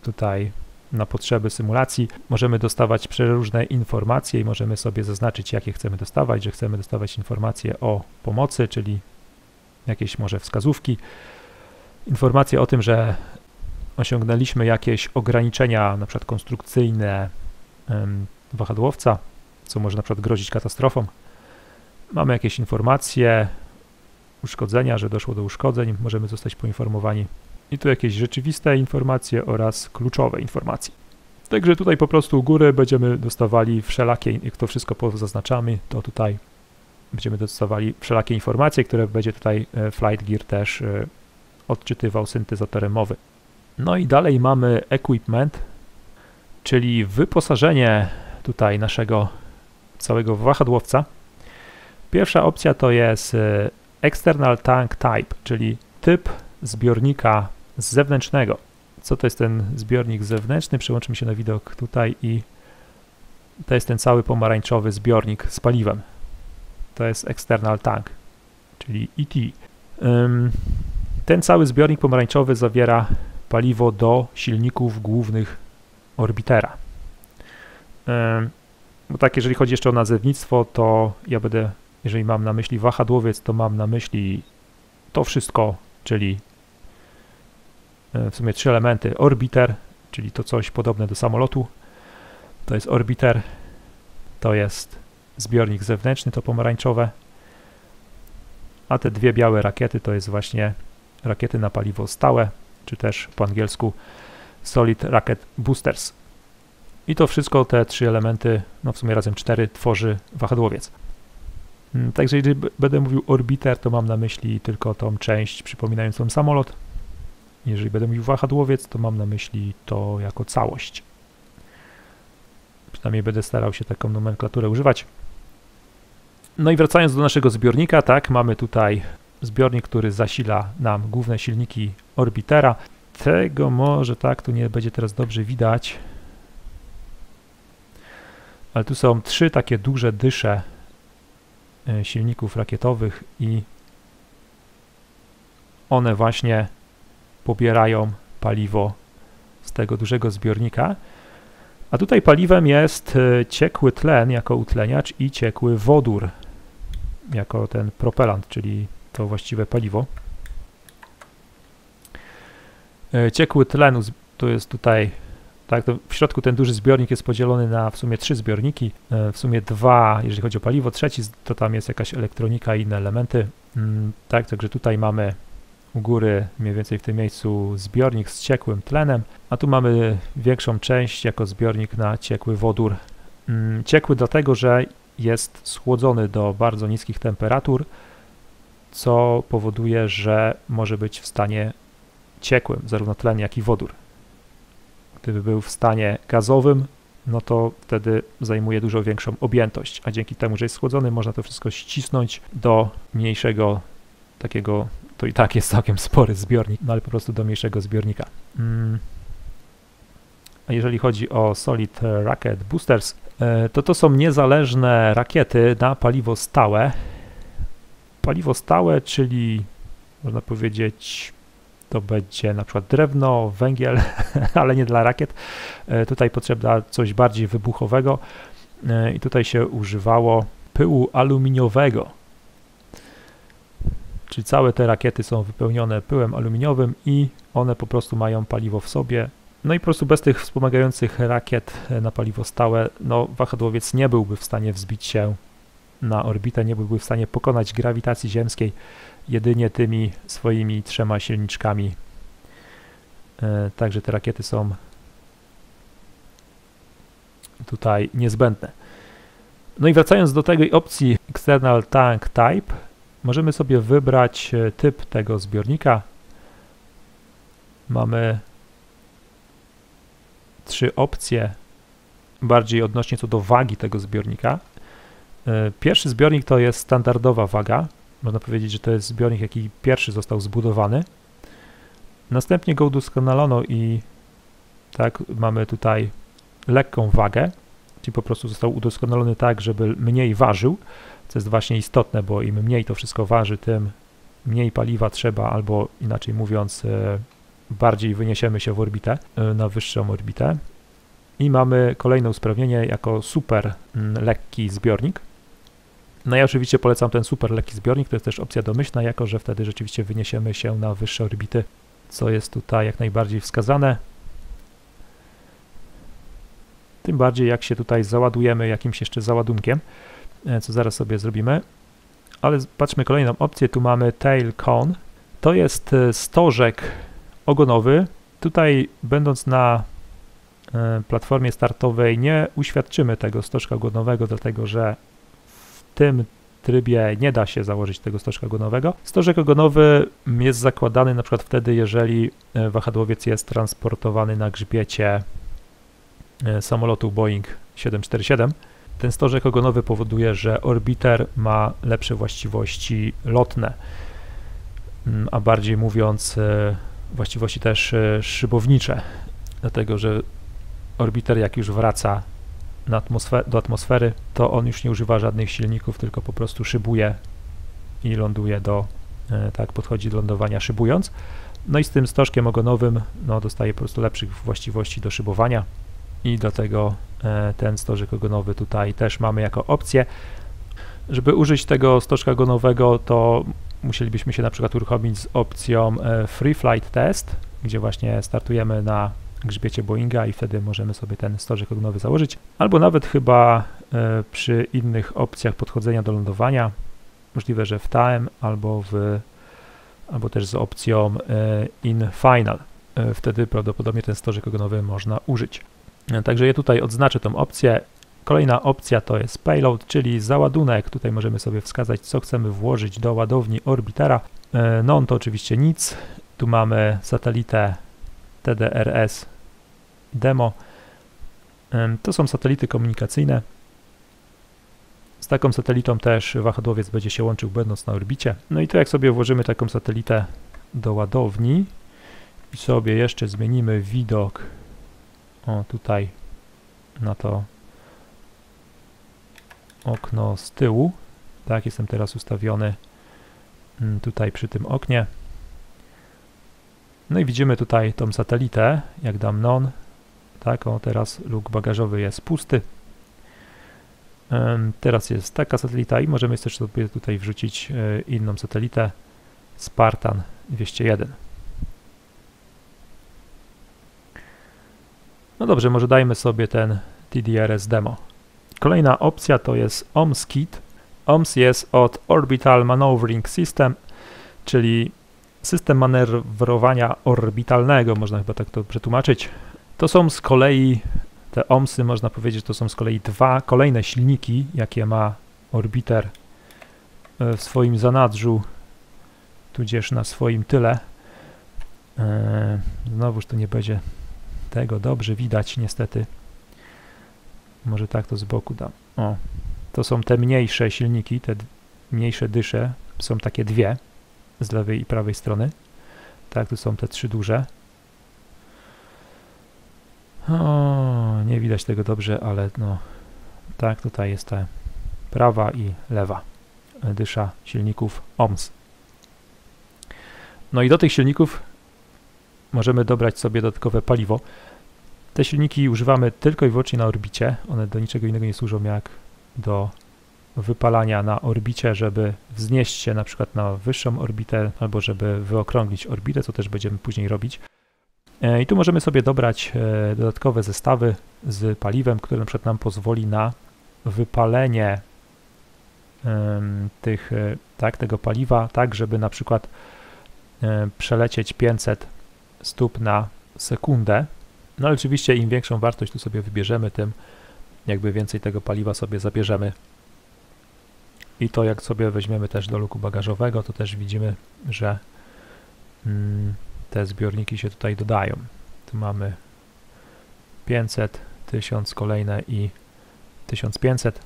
Tutaj na potrzeby symulacji. Możemy dostawać przeróżne informacje i możemy sobie zaznaczyć, jakie chcemy dostawać, że chcemy dostawać informacje o pomocy, czyli jakieś może wskazówki, informacje o tym, że osiągnęliśmy jakieś ograniczenia, na przykład konstrukcyjne wahadłowca, co może na przykład grozić katastrofą. Mamy jakieś informacje, uszkodzenia, że doszło do uszkodzeń, możemy zostać poinformowani i tu jakieś rzeczywiste informacje oraz kluczowe informacje. Także tutaj po prostu u góry będziemy dostawali wszelakie, jak to wszystko zaznaczamy, to tutaj będziemy dostawali wszelakie informacje, które będzie tutaj e, Flight Gear też e, odczytywał syntezatorem mowy. No i dalej mamy equipment, czyli wyposażenie tutaj naszego całego wahadłowca. Pierwsza opcja to jest e, external tank type, czyli typ zbiornika z zewnętrznego. Co to jest ten zbiornik zewnętrzny? Przełączymy się na widok tutaj i to jest ten cały pomarańczowy zbiornik z paliwem. To jest external tank, czyli ET. Ten cały zbiornik pomarańczowy zawiera paliwo do silników głównych orbitera. Bo tak, jeżeli chodzi jeszcze o nazewnictwo, to ja będę, jeżeli mam na myśli wahadłowiec, to mam na myśli to wszystko, czyli E, w sumie trzy elementy. Orbiter, czyli to coś podobne do samolotu. To jest orbiter, to jest zbiornik zewnętrzny, to pomarańczowe. A te dwie białe rakiety to jest właśnie rakiety na paliwo stałe, czy też po angielsku Solid Rocket Boosters. I to wszystko, te trzy elementy, no w sumie razem cztery, tworzy wahadłowiec. Mm, także jeżeli będę mówił orbiter, to mam na myśli tylko tą część przypominającą samolot, jeżeli będę mówił wahadłowiec, to mam na myśli to jako całość. Przynajmniej będę starał się taką nomenklaturę używać. No i wracając do naszego zbiornika, tak, mamy tutaj zbiornik, który zasila nam główne silniki orbitera. Tego może tak, tu nie będzie teraz dobrze widać. Ale tu są trzy takie duże dysze silników rakietowych i one właśnie pobierają paliwo z tego dużego zbiornika. A tutaj paliwem jest e, ciekły tlen jako utleniacz i ciekły wodór jako ten propelant, czyli to właściwe paliwo. E, ciekły tlen to jest tutaj, tak, w środku ten duży zbiornik jest podzielony na w sumie trzy zbiorniki, e, w sumie dwa, jeżeli chodzi o paliwo, trzeci to tam jest jakaś elektronika i inne elementy. Mm, tak, także tutaj mamy u góry, mniej więcej w tym miejscu, zbiornik z ciekłym tlenem, a tu mamy większą część jako zbiornik na ciekły wodór. Mm, ciekły dlatego, że jest schłodzony do bardzo niskich temperatur, co powoduje, że może być w stanie ciekłym, zarówno tlen, jak i wodór. Gdyby był w stanie gazowym, no to wtedy zajmuje dużo większą objętość, a dzięki temu, że jest schłodzony, można to wszystko ścisnąć do mniejszego takiego, to i tak jest całkiem spory zbiornik, no ale po prostu do mniejszego zbiornika. Mm. A jeżeli chodzi o Solid Rocket Boosters, e, to to są niezależne rakiety na paliwo stałe. Paliwo stałe, czyli można powiedzieć to będzie na przykład drewno, węgiel, ale nie dla rakiet. E, tutaj potrzeba coś bardziej wybuchowego e, i tutaj się używało pyłu aluminiowego. Czyli całe te rakiety są wypełnione pyłem aluminiowym i one po prostu mają paliwo w sobie. No i po prostu bez tych wspomagających rakiet e, na paliwo stałe, no wahadłowiec nie byłby w stanie wzbić się na orbitę, nie byłby w stanie pokonać grawitacji ziemskiej jedynie tymi swoimi trzema silniczkami. E, także te rakiety są tutaj niezbędne. No i wracając do tej opcji External Tank Type, możemy sobie wybrać e, typ tego zbiornika. Mamy trzy opcje, bardziej odnośnie co do wagi tego zbiornika. E, pierwszy zbiornik to jest standardowa waga, można powiedzieć, że to jest zbiornik, jaki pierwszy został zbudowany. Następnie go udoskonalono i tak mamy tutaj lekką wagę, czyli po prostu został udoskonalony tak, żeby mniej ważył, co jest właśnie istotne, bo im mniej to wszystko waży, tym mniej paliwa trzeba, albo inaczej mówiąc, e, bardziej wyniesiemy się w orbitę, e, na wyższą orbitę. I mamy kolejne usprawnienie jako super mm, lekki zbiornik, no ja oczywiście polecam ten super lekki zbiornik, to jest też opcja domyślna, jako że wtedy rzeczywiście wyniesiemy się na wyższe orbity, co jest tutaj jak najbardziej wskazane. Tym bardziej jak się tutaj załadujemy jakimś jeszcze załadunkiem, e, co zaraz sobie zrobimy. Ale patrzmy kolejną opcję, tu mamy tail cone. To jest e, stożek ogonowy. Tutaj będąc na e, platformie startowej nie uświadczymy tego stożka ogonowego, dlatego że tym trybie nie da się założyć tego stożka ogonowego. Stożek ogonowy jest zakładany na przykład wtedy, jeżeli e, wahadłowiec jest transportowany na grzbiecie e, samolotu Boeing 747. Ten stożek ogonowy powoduje, że orbiter ma lepsze właściwości lotne, mm, a bardziej mówiąc e, właściwości też szybownicze, dlatego że orbiter jak już wraca atmosfer do atmosfery, to on już nie używa żadnych silników, tylko po prostu szybuje i ląduje do, e, tak, podchodzi do lądowania szybując. No i z tym stożkiem ogonowym no, dostaje po prostu lepszych właściwości do szybowania i dlatego e, ten stożek ogonowy tutaj też mamy jako opcję. Żeby użyć tego stożka ogonowego, to musielibyśmy się na przykład uruchomić z opcją e, Free Flight Test, gdzie właśnie startujemy na grzbiecie Boeinga i wtedy możemy sobie ten stożek ognowy założyć, albo nawet chyba e, przy innych opcjach podchodzenia do lądowania, możliwe, że w TAM albo, w, albo też z opcją e, in final. E, wtedy prawdopodobnie ten stożek ognowy można użyć. Także ja tutaj odznaczę tą opcję. Kolejna opcja to jest payload, czyli załadunek. Tutaj możemy sobie wskazać, co chcemy włożyć do ładowni orbitera. Non to oczywiście nic. Tu mamy satelitę TDRS demo. To są satelity komunikacyjne. Z taką satelitą też wahadłowiec będzie się łączył będąc na orbicie. No i to jak sobie włożymy taką satelitę do ładowni i sobie jeszcze zmienimy widok o tutaj na to okno z tyłu. Tak, jestem teraz ustawiony mm, tutaj przy tym oknie. No i widzimy tutaj tą satelitę, jak dam non, tak, o teraz luk bagażowy jest pusty. Teraz jest taka satelita i możemy jeszcze sobie tutaj wrzucić e, inną satelitę Spartan 201. No dobrze, może dajmy sobie ten TDRS demo. Kolejna opcja to jest OMS Kit. OMS jest od Orbital Maneuvering System, czyli system manewrowania orbitalnego, można chyba tak to przetłumaczyć. To są z kolei te OMSy, można powiedzieć, to są z kolei dwa kolejne silniki, jakie ma orbiter e, w swoim zanadrzu, tudzież na swoim tyle. E, znowuż to nie będzie tego dobrze widać, niestety. Może tak to z boku dam. O, to są te mniejsze silniki, te mniejsze dysze. Są takie dwie z lewej i prawej strony. Tak, tu są te trzy duże. O, nie widać tego dobrze, ale no tak, tutaj jest ta prawa i lewa dysza silników OMS. No i do tych silników możemy dobrać sobie dodatkowe paliwo. Te silniki używamy tylko i wyłącznie na orbicie. One do niczego innego nie służą jak do wypalania na orbicie, żeby wznieść się na przykład na wyższą orbitę albo żeby wyokrąglić orbitę, co też będziemy później robić. E, I tu możemy sobie dobrać e, dodatkowe zestawy z paliwem, które na przykład nam pozwoli na wypalenie tych, e, tak, tego paliwa, tak żeby na przykład przelecieć 500 stóp na sekundę. No ale oczywiście im większą wartość tu sobie wybierzemy, tym jakby więcej tego paliwa sobie zabierzemy. I to jak sobie weźmiemy też do luku bagażowego, to też widzimy, że mm, te zbiorniki się tutaj dodają. Tu mamy 500, 1000 kolejne i 1500.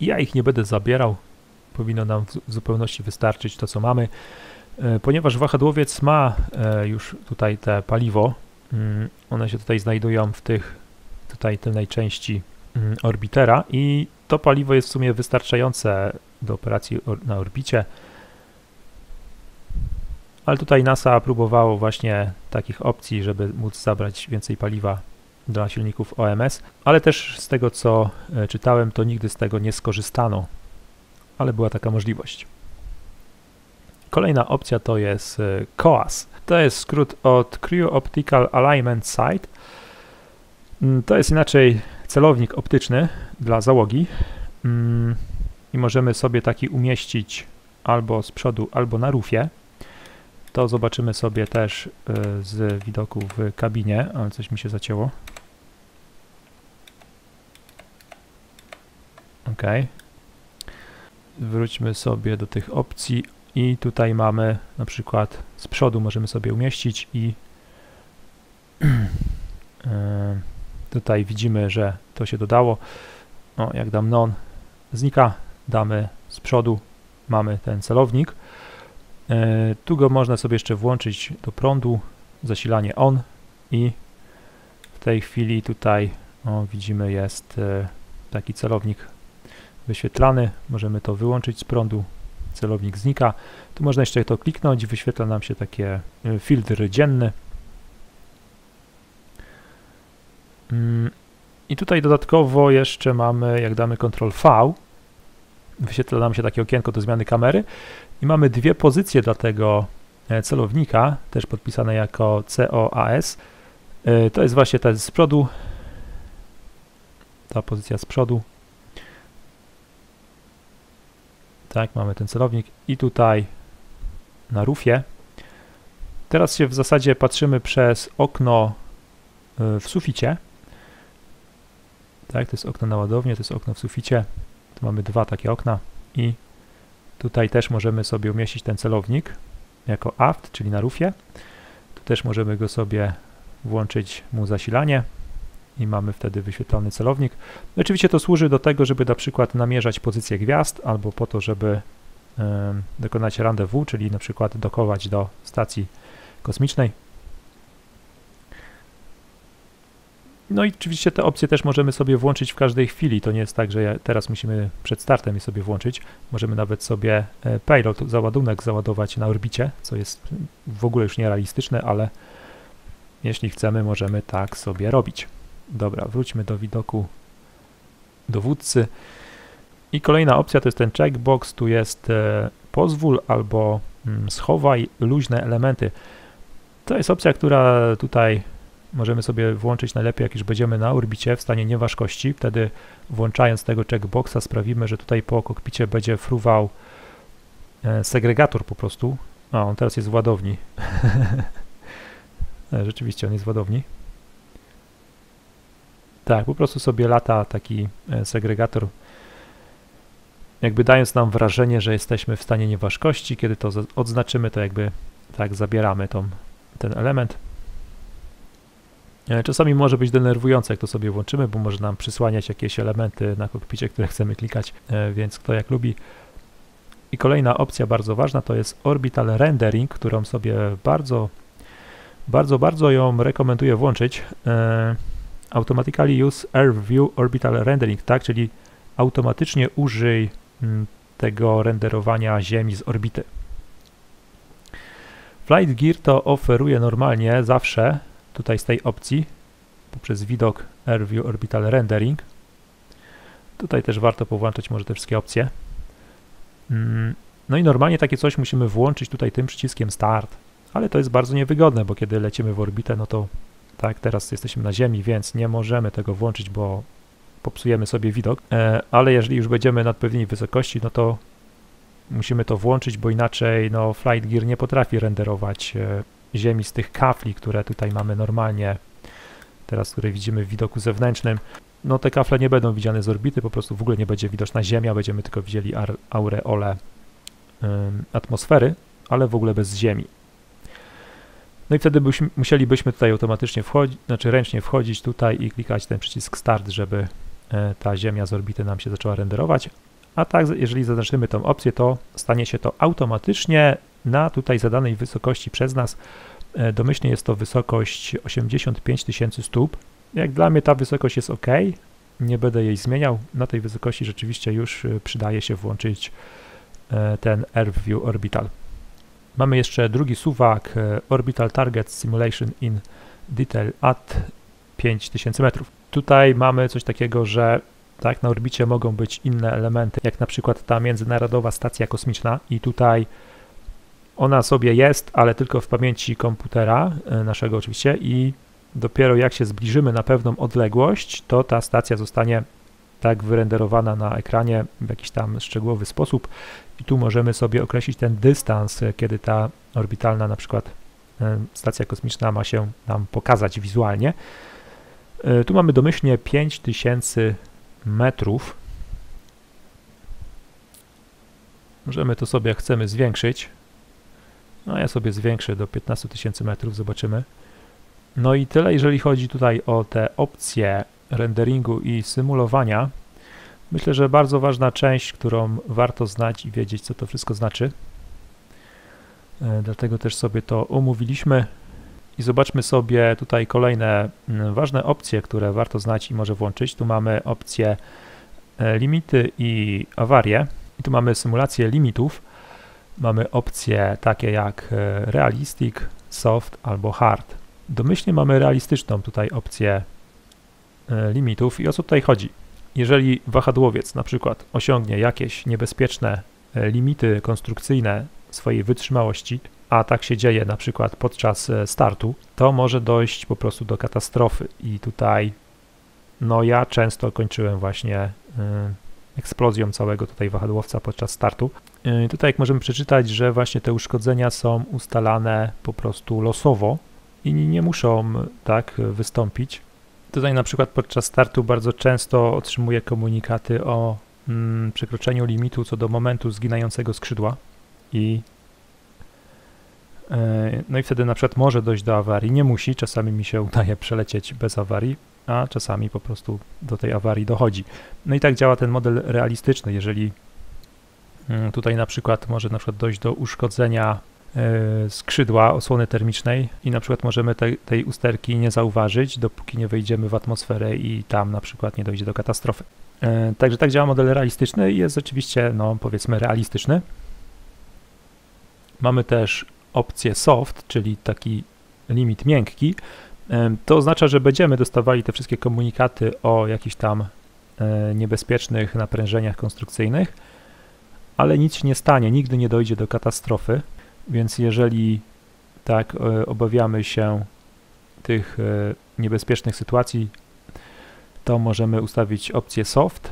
I ja ich nie będę zabierał, powinno nam w zupełności wystarczyć to, co mamy. E, ponieważ wahadłowiec ma e, już tutaj te paliwo, mm, one się tutaj znajdują w tych, tutaj tylnej części mm, orbitera i to paliwo jest w sumie wystarczające do operacji na orbicie. Ale tutaj NASA próbowało właśnie takich opcji, żeby móc zabrać więcej paliwa dla silników OMS, ale też z tego co e, czytałem, to nigdy z tego nie skorzystano, ale była taka możliwość. Kolejna opcja to jest COAS. To jest skrót od Crew Optical Alignment Site. Mm, to jest inaczej celownik optyczny dla załogi mm, i możemy sobie taki umieścić albo z przodu, albo na rufie. To zobaczymy sobie też y, z widoku w kabinie, ale coś mi się zacięło. OK. Wróćmy sobie do tych opcji i tutaj mamy na przykład z przodu możemy sobie umieścić i e, tutaj widzimy, że to się dodało. O, jak dam non, znika, damy z przodu, mamy ten celownik. E, tu go można sobie jeszcze włączyć do prądu, zasilanie on i w tej chwili tutaj o, widzimy jest e, taki celownik wyświetlany. Możemy to wyłączyć z prądu, celownik znika. Tu można jeszcze to kliknąć, wyświetla nam się takie e, filtr dzienny. Mm, I tutaj dodatkowo jeszcze mamy, jak damy Ctrl V, wyświetla nam się takie okienko do zmiany kamery i mamy dwie pozycje dla tego e, celownika, też podpisane jako COAS. E, to jest właśnie ta z przodu, ta pozycja z przodu tak, mamy ten celownik i tutaj na rufie. Teraz się w zasadzie patrzymy przez okno y, w suficie. Tak, to jest okno na ładownię, to jest okno w suficie. Tu mamy dwa takie okna i tutaj też możemy sobie umieścić ten celownik jako aft, czyli na rufie. Tu też możemy go sobie włączyć mu zasilanie i mamy wtedy wyświetlony celownik. Oczywiście to służy do tego, żeby na przykład namierzać pozycję gwiazd albo po to, żeby dokonać rendezvous, czyli na przykład dokować do stacji kosmicznej. No i oczywiście te opcje też możemy sobie włączyć w każdej chwili. To nie jest tak, że teraz musimy przed startem je sobie włączyć. Możemy nawet sobie e, payload, załadunek załadować na orbicie, co jest w ogóle już nierealistyczne, ale jeśli chcemy, możemy tak sobie robić. Dobra, wróćmy do widoku dowódcy. I kolejna opcja to jest ten checkbox, tu jest e, pozwól albo mm, schowaj luźne elementy. To jest opcja, która tutaj możemy sobie włączyć najlepiej, jak już będziemy na orbicie w stanie nieważkości. Wtedy włączając tego checkboxa sprawimy, że tutaj po kokpicie będzie fruwał e, segregator po prostu A, on teraz jest w ładowni. E, rzeczywiście, on jest w ładowni. Tak, po prostu sobie lata taki e, segregator, jakby dając nam wrażenie, że jesteśmy w stanie nieważkości. Kiedy to odznaczymy, to jakby tak zabieramy tą, ten element. E, czasami może być denerwujące, jak to sobie włączymy, bo może nam przysłaniać jakieś elementy na kokpicie, które chcemy klikać, więc kto jak lubi. I kolejna opcja bardzo ważna to jest Orbital Rendering, którą sobie bardzo, bardzo, bardzo ją rekomenduję włączyć. E, automatically use Air View Orbital Rendering, tak, czyli automatycznie użyj mm, tego renderowania Ziemi z orbity. Flight Gear to oferuje normalnie zawsze tutaj z tej opcji poprzez widok Air View Orbital Rendering. Tutaj też warto powłączać może te wszystkie opcje. Mm, no i normalnie takie coś musimy włączyć tutaj tym przyciskiem Start, ale to jest bardzo niewygodne, bo kiedy lecimy w orbitę, no to tak, teraz jesteśmy na Ziemi, więc nie możemy tego włączyć, bo popsujemy sobie widok, e, ale jeżeli już będziemy nad pewnej wysokości, no to musimy to włączyć, bo inaczej no, Flight Gear nie potrafi renderować e, Ziemi z tych kafli, które tutaj mamy normalnie, teraz które widzimy w widoku zewnętrznym no te kafle nie będą widziane z orbity, po prostu w ogóle nie będzie widoczna Ziemia, będziemy tylko widzieli aureole atmosfery, ale w ogóle bez Ziemi. No i wtedy byśmy, musielibyśmy tutaj automatycznie wchodzić, znaczy ręcznie wchodzić tutaj i klikać ten przycisk Start, żeby e, ta Ziemia z orbity nam się zaczęła renderować. A tak, jeżeli zaznaczymy tą opcję, to stanie się to automatycznie na tutaj zadanej wysokości przez nas. E, domyślnie jest to wysokość 85 tysięcy stóp. Jak dla mnie ta wysokość jest ok, nie będę jej zmieniał. Na tej wysokości rzeczywiście już y, przydaje się włączyć e, ten AirView Orbital. Mamy jeszcze drugi suwak e, Orbital Target Simulation in Detail at 5000 metrów. Tutaj mamy coś takiego, że tak, na orbicie mogą być inne elementy, jak na przykład ta Międzynarodowa Stacja Kosmiczna i tutaj ona sobie jest, ale tylko w pamięci komputera e, naszego oczywiście i dopiero jak się zbliżymy na pewną odległość, to ta stacja zostanie tak wyrenderowana na ekranie w jakiś tam szczegółowy sposób i tu możemy sobie określić ten dystans, kiedy ta orbitalna na przykład e, stacja kosmiczna ma się nam pokazać wizualnie. E, tu mamy domyślnie 5000 metrów. Możemy to sobie, jak chcemy, zwiększyć. No ja sobie zwiększę do 15 tysięcy metrów, zobaczymy. No i tyle, jeżeli chodzi tutaj o te opcje renderingu i symulowania. Myślę, że bardzo ważna część, którą warto znać i wiedzieć, co to wszystko znaczy. E, dlatego też sobie to omówiliśmy. I zobaczmy sobie tutaj kolejne ważne opcje, które warto znać i może włączyć. Tu mamy opcje e, limity i awarie. I tu mamy symulację limitów. Mamy opcje takie jak e, realistic, soft albo hard. Domyślnie mamy realistyczną tutaj opcję e, limitów i o co tutaj chodzi? Jeżeli wahadłowiec na przykład osiągnie jakieś niebezpieczne e, limity konstrukcyjne swojej wytrzymałości, a tak się dzieje na przykład podczas startu, to może dojść po prostu do katastrofy i tutaj no ja często kończyłem właśnie eksplozją całego tutaj wahadłowca podczas startu. Tutaj jak możemy przeczytać, że właśnie te uszkodzenia są ustalane po prostu losowo, inni nie muszą tak wystąpić. Tutaj na przykład podczas startu bardzo często otrzymuję komunikaty o mm, przekroczeniu limitu co do momentu zginającego skrzydła i e, no i wtedy na przykład może dojść do awarii, nie musi, czasami mi się udaje przelecieć bez awarii, a czasami po prostu do tej awarii dochodzi. No i tak działa ten model realistyczny, jeżeli mm, tutaj na przykład może na przykład dojść do uszkodzenia E, skrzydła osłony termicznej i na przykład możemy te, tej usterki nie zauważyć, dopóki nie wejdziemy w atmosferę i tam na przykład nie dojdzie do katastrofy. E, także tak działa model realistyczny i jest rzeczywiście, no powiedzmy, realistyczny. Mamy też opcję soft, czyli taki limit miękki. E, to oznacza, że będziemy dostawali te wszystkie komunikaty o jakichś tam niebezpiecznych naprężeniach konstrukcyjnych, ale nic się nie stanie, nigdy nie dojdzie do katastrofy. Więc jeżeli tak e, obawiamy się tych e, niebezpiecznych sytuacji, to możemy ustawić opcję soft.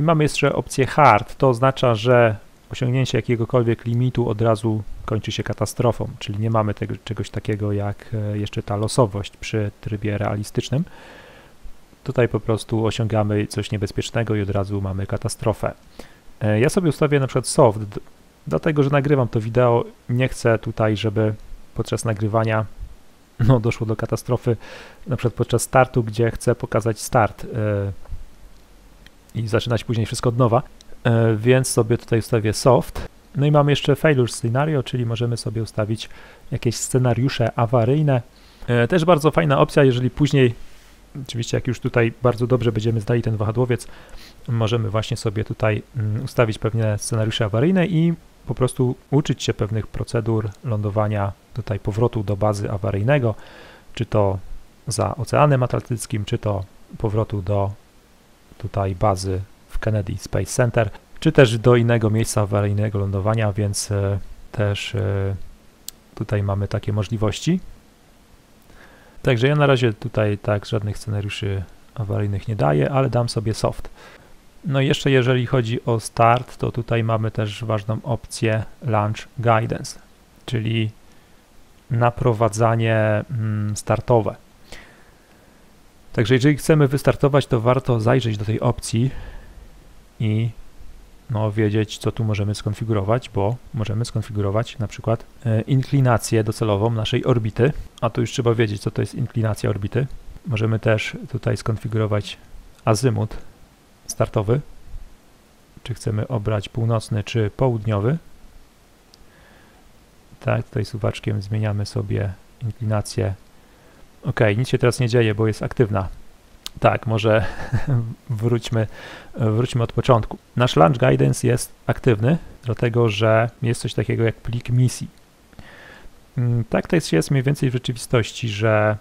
I mamy jeszcze opcję hard. To oznacza, że osiągnięcie jakiegokolwiek limitu od razu kończy się katastrofą, czyli nie mamy tego, czegoś takiego jak e, jeszcze ta losowość przy trybie realistycznym. Tutaj po prostu osiągamy coś niebezpiecznego i od razu mamy katastrofę. E, ja sobie ustawię na przykład soft, dlatego że nagrywam to wideo, nie chcę tutaj, żeby podczas nagrywania no, doszło do katastrofy, na przykład podczas startu, gdzie chcę pokazać start yy, i zaczynać później wszystko od nowa, więc sobie tutaj ustawię soft. No i mamy jeszcze failure scenario, czyli możemy sobie ustawić jakieś scenariusze awaryjne. Yy, też bardzo fajna opcja, jeżeli później, oczywiście jak już tutaj bardzo dobrze będziemy zdali ten wahadłowiec, możemy właśnie sobie tutaj mm, ustawić pewne scenariusze awaryjne i po prostu uczyć się pewnych procedur lądowania, tutaj powrotu do bazy awaryjnego, czy to za Oceanem Atlantyckim, czy to powrotu do tutaj bazy w Kennedy Space Center, czy też do innego miejsca awaryjnego lądowania, więc e, też e, tutaj mamy takie możliwości. Także ja na razie tutaj tak żadnych scenariuszy awaryjnych nie daję, ale dam sobie soft. No i jeszcze jeżeli chodzi o start, to tutaj mamy też ważną opcję Launch Guidance, czyli naprowadzanie mm, startowe. Także jeżeli chcemy wystartować, to warto zajrzeć do tej opcji i no, wiedzieć, co tu możemy skonfigurować, bo możemy skonfigurować na przykład e, inklinację docelową naszej orbity, a tu już trzeba wiedzieć, co to jest inklinacja orbity. Możemy też tutaj skonfigurować azymut startowy, czy chcemy obrać północny czy południowy. Tak, tutaj suwaczkiem zmieniamy sobie inklinację. Ok, nic się teraz nie dzieje, bo jest aktywna. Tak, może wróćmy, wróćmy od początku. Nasz Launch Guidance jest aktywny, dlatego że jest coś takiego jak plik misji. Mm, tak to jest mniej więcej w rzeczywistości, że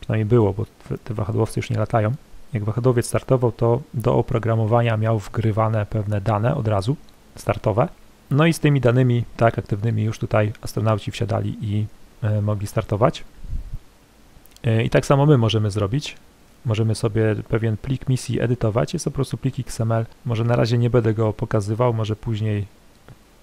przynajmniej było, bo te wahadłowce już nie latają, jak wahadłowiec startował, to do oprogramowania miał wgrywane pewne dane od razu, startowe. No i z tymi danymi, tak aktywnymi, już tutaj astronauci wsiadali i e, mogli startować. E, I tak samo my możemy zrobić. Możemy sobie pewien plik misji edytować. Jest to po prostu plik XML. Może na razie nie będę go pokazywał, może później,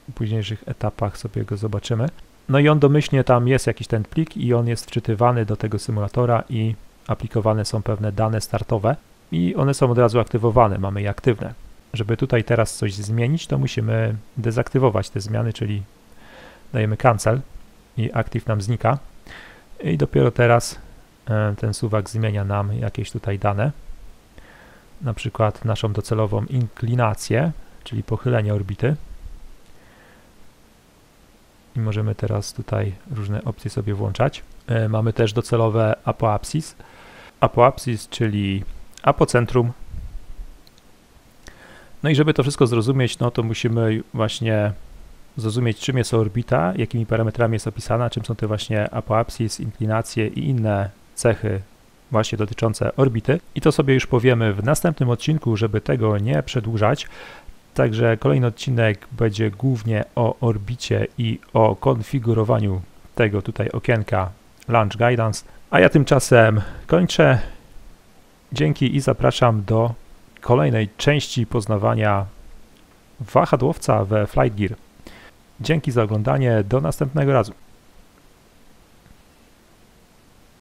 w późniejszych etapach sobie go zobaczymy. No i on domyślnie tam jest jakiś ten plik i on jest wczytywany do tego symulatora i aplikowane są pewne dane startowe i one są od razu aktywowane, mamy je aktywne. Żeby tutaj teraz coś zmienić, to musimy dezaktywować te zmiany, czyli dajemy cancel i active nam znika i dopiero teraz ten suwak zmienia nam jakieś tutaj dane, na przykład naszą docelową inklinację, czyli pochylenie orbity. I możemy teraz tutaj różne opcje sobie włączać. E, mamy też docelowe apoapsis, apoapsis, czyli apocentrum. No i żeby to wszystko zrozumieć, no to musimy właśnie zrozumieć, czym jest orbita, jakimi parametrami jest opisana, czym są te właśnie apoapsis, inklinacje i inne cechy właśnie dotyczące orbity. I to sobie już powiemy w następnym odcinku, żeby tego nie przedłużać. Także kolejny odcinek będzie głównie o orbicie i o konfigurowaniu tego tutaj okienka Launch Guidance. A ja tymczasem kończę. Dzięki i zapraszam do kolejnej części poznawania wahadłowca we Flight Gear. Dzięki za oglądanie, do następnego razu.